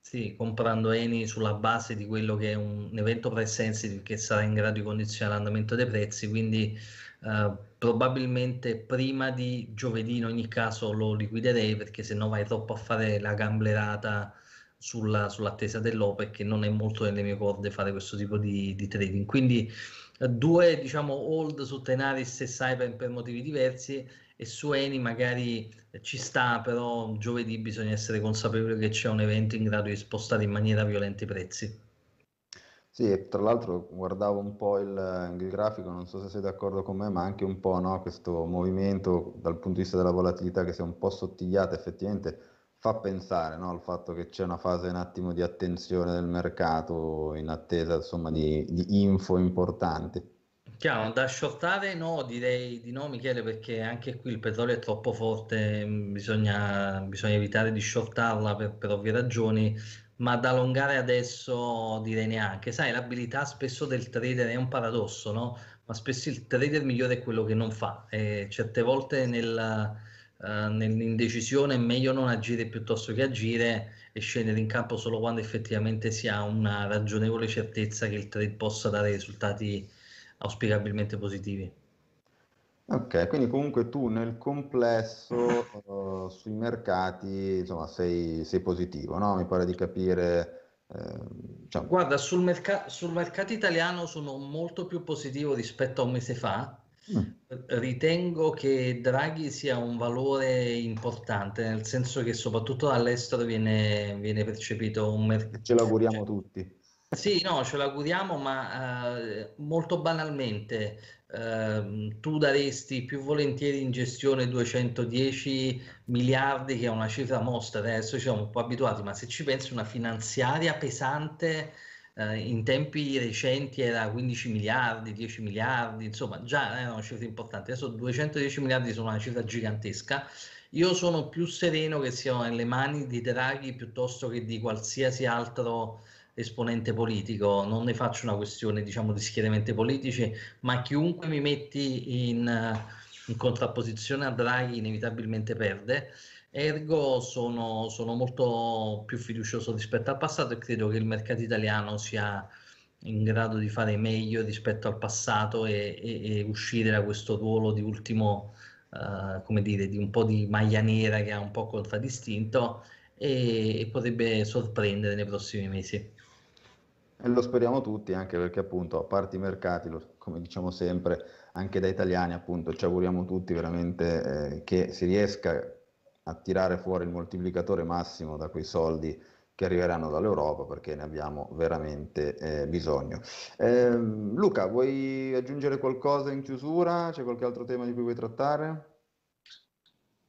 S2: sì, comprando Eni sulla base di quello che è un, un evento price sensitive che sarà in grado di condizionare l'andamento dei prezzi quindi eh, probabilmente prima di giovedì in ogni caso lo liquiderei perché se no vai troppo a fare la gamblerata sulla, sull'attesa dell'OPEC e non è molto nelle mie corde fare questo tipo di, di trading quindi due diciamo hold su Tenaris e Cyber per motivi diversi e su Eni magari ci sta, però giovedì bisogna essere consapevoli che c'è un evento in grado di spostare in maniera violenta i prezzi.
S1: Sì, tra l'altro guardavo un po' il, il, grafico, non so se sei d'accordo con me, ma anche un po' no, questo movimento dal punto di vista della volatilità che si è un po' sottigliata effettivamente fa pensare no, al fatto che c'è una fase un attimo di attenzione del mercato in attesa insomma di, di info importanti.
S2: Chiaro, da shortare no, direi di no Michele perché anche qui il petrolio è troppo forte, mm, bisogna, bisogna evitare di shortarla per, per ovvie ragioni, ma da allungare adesso direi neanche. Sai, l'abilità spesso del trader è un paradosso, no? Ma spesso il trader migliore è quello che non fa e certe volte nel, uh, nell'indecisione è meglio non agire piuttosto che agire e scendere in campo solo quando effettivamente si ha una ragionevole certezza che il trade possa dare risultati auspicabilmente positivi.
S1: Ok, quindi comunque tu nel complesso uh, sui mercati insomma, sei, sei, positivo, no? Mi pare di capire.
S2: Eh, diciamo. Guarda, sul, merc- sul, mercato italiano sono molto più positivo rispetto a un mese fa. Mm. Ritengo che Draghi sia un valore importante, nel senso che soprattutto dall'estero viene, viene percepito un mercato.
S1: Ce l'auguriamo tutti.
S2: Sì, no, ce l'auguriamo, ma eh, molto banalmente, ehm, tu daresti più volentieri in gestione 210 miliardi che è una cifra mostra, adesso siamo un po' abituati, ma se ci pensi una finanziaria pesante eh, in tempi recenti era 15 miliardi, 10 miliardi, insomma già erano cifre importanti, adesso 210 miliardi sono una cifra gigantesca. Io sono più sereno che siano nelle mani di Draghi piuttosto che di qualsiasi altro esponente politico, non ne faccio una questione diciamo di schieramenti politici, ma chiunque mi metti in, in contrapposizione a Draghi inevitabilmente perde. Ergo sono, sono, molto più fiducioso rispetto al passato e credo che il mercato italiano sia in grado di fare meglio rispetto al passato e, e, e uscire da questo ruolo di ultimo, uh, come dire, di un po' di maglia nera che ha un po' contraddistinto e, e potrebbe sorprendere nei prossimi mesi.
S1: E lo speriamo tutti, anche perché appunto, a parte i mercati, lo, come diciamo sempre, anche da italiani appunto, ci auguriamo tutti veramente eh, che si riesca a tirare fuori il moltiplicatore massimo da quei soldi che arriveranno dall'Europa perché ne abbiamo veramente eh, bisogno. Eh, Luca, vuoi aggiungere qualcosa in chiusura? C'è qualche altro tema di cui vuoi trattare?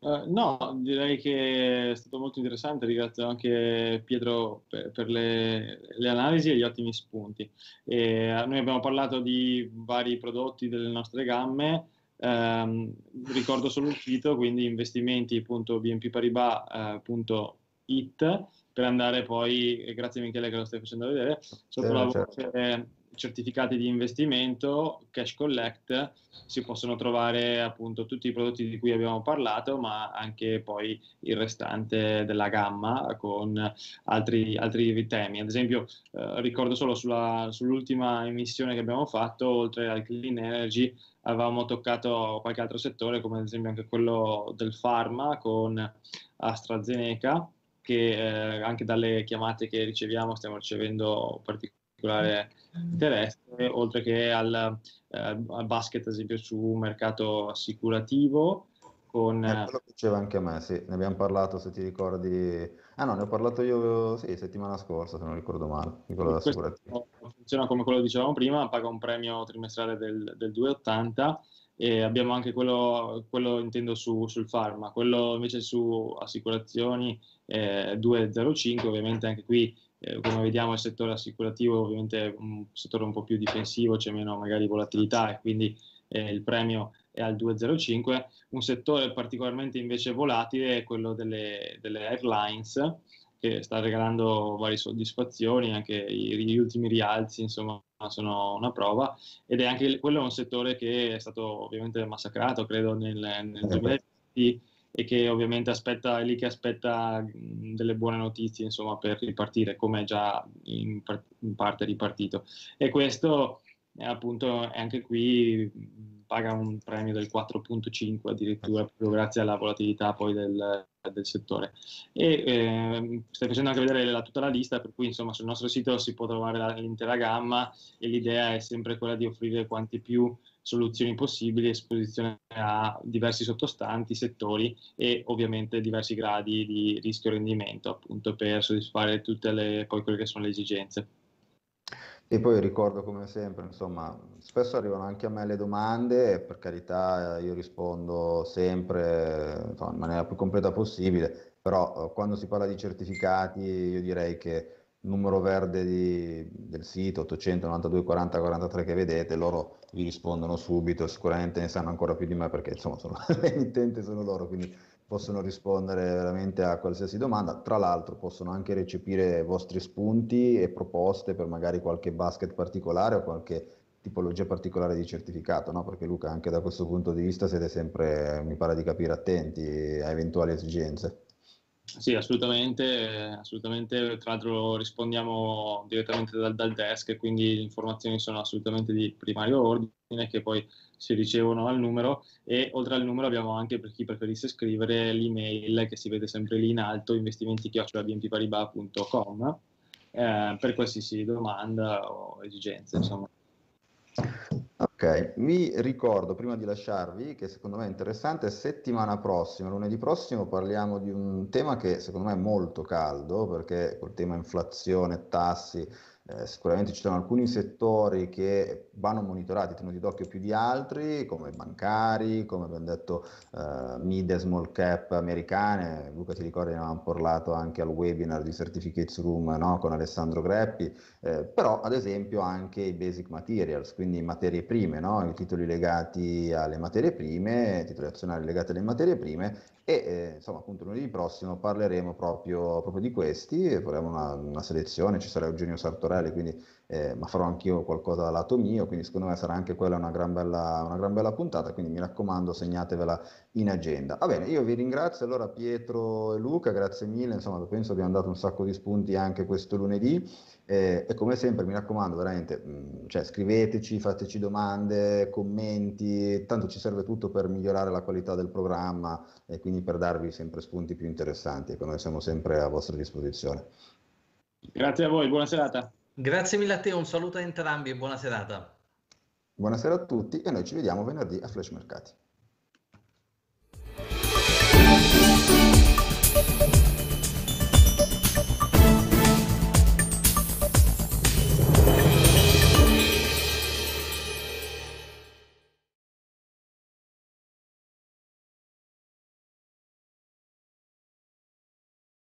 S3: Uh, no, direi che è stato molto interessante, ringrazio anche Pietro per, per le, le, analisi e gli ottimi spunti. E, uh, noi abbiamo parlato di vari prodotti delle nostre gamme, Um, ricordo solo il sito, quindi investimenti.bnpparibas.it per andare poi, grazie Michele che lo stai facendo vedere, sotto la voce certo. certificati di investimento, cash collect, si possono trovare appunto tutti i prodotti di cui abbiamo parlato, ma anche poi il restante della gamma con altri, altri temi. Ad esempio, eh, ricordo solo sulla, sull'ultima emissione che abbiamo fatto, oltre al clean energy, avevamo toccato qualche altro settore, come ad esempio anche quello del pharma con AstraZeneca, che eh, anche dalle chiamate che riceviamo stiamo ricevendo particolare interesse, oltre che al, eh, al basket, ad esempio, su mercato assicurativo. Con,
S1: eh, quello piaceva anche a me, sì, ne abbiamo parlato se ti ricordi. Ah no, ne ho parlato io sì, settimana scorsa, se non ricordo male, di quello dell'assicurativo
S3: funziona come quello che dicevamo prima, paga un premio trimestrale del, del 2,80 e abbiamo anche quello, quello intendo su, sul pharma, quello invece su assicurazioni eh, 2,05, ovviamente anche qui eh, come vediamo il settore assicurativo ovviamente è un settore un po' più difensivo, c'è meno magari volatilità e quindi eh, il premio è al 2,05. Un settore particolarmente invece volatile è quello delle, delle airlines, che sta regalando varie soddisfazioni, anche gli ultimi rialzi, insomma, sono una prova, ed è anche quello un settore che è stato ovviamente massacrato, credo, nel, nel 2020 eh e che ovviamente aspetta, è lì che aspetta delle buone notizie, insomma, per ripartire, come è già in, in parte ripartito. E questo, è appunto, è anche qui paga un premio del 4.5 addirittura proprio grazie alla volatilità poi del, del settore e eh, stai facendo anche vedere la, tutta la lista per cui insomma sul nostro sito si può trovare la, l'intera gamma e l'idea è sempre quella di offrire quante più soluzioni possibili, esposizione a diversi sottostanti, settori e ovviamente diversi gradi di rischio rendimento appunto per soddisfare tutte le, poi quelle che sono le esigenze.
S1: E poi ricordo come sempre, insomma, spesso arrivano anche a me le domande e per carità io rispondo sempre insomma, in maniera più completa possibile, però eh, quando si parla di certificati io direi che il numero verde di, del sito 892 40 43 che vedete, loro vi rispondono subito, sicuramente ne sanno ancora più di me perché insomma sono, l'emittente sono loro, quindi possono rispondere veramente a qualsiasi domanda. Tra l'altro possono anche recepire vostri spunti e proposte per magari qualche basket particolare o qualche tipologia particolare di certificato, no? Perché Luca, anche da questo punto di vista siete sempre, mi pare di capire, attenti a eventuali esigenze.
S3: Sì, assolutamente, assolutamente. Tra l'altro rispondiamo direttamente dal, dal desk, quindi le informazioni sono assolutamente di primario ordine che poi si ricevono al numero e oltre al numero abbiamo anche per chi preferisse scrivere l'email che si vede sempre lì in alto, investimenti-bnpparibas.com eh, per qualsiasi domanda o esigenza. Insomma.
S1: Ok, vi ricordo prima di lasciarvi che secondo me è interessante, settimana prossima, lunedì prossimo parliamo di un tema che secondo me è molto caldo perché col tema inflazione, tassi, Eh, sicuramente ci sono alcuni settori che vanno monitorati, tenuti d'occhio più di altri, come bancari, come abbiamo detto eh, mid e small cap americane. Luca ti ricordi, ne avevamo parlato anche al webinar di Certificates Room no? con Alessandro Greppi, eh, però ad esempio anche i basic materials, quindi materie prime, no? i titoli legati alle materie prime, titoli azionari legati alle materie prime e eh, insomma appunto lunedì prossimo parleremo proprio, proprio di questi, faremo una, una, selezione, ci sarà Eugenio Sartorelli, quindi, eh, ma farò anch'io qualcosa dal lato mio, quindi secondo me sarà anche quella una gran bella, una gran bella puntata, quindi mi raccomando segnatevela in agenda. Va bene, io vi ringrazio allora Pietro e Luca, grazie mille, insomma penso abbiamo dato un sacco di spunti anche questo lunedì. Eh, e come sempre mi raccomando veramente, mh, mm, cioè, scriveteci, fateci domande, commenti, tanto ci serve tutto per migliorare la qualità del programma e quindi per darvi sempre spunti più interessanti. Ecco, noi siamo sempre a vostra disposizione.
S3: Grazie a voi, buona serata.
S2: Grazie mille a te, un saluto a entrambi e buona serata.
S1: Buonasera a tutti e noi ci vediamo venerdì a Flash Mercati.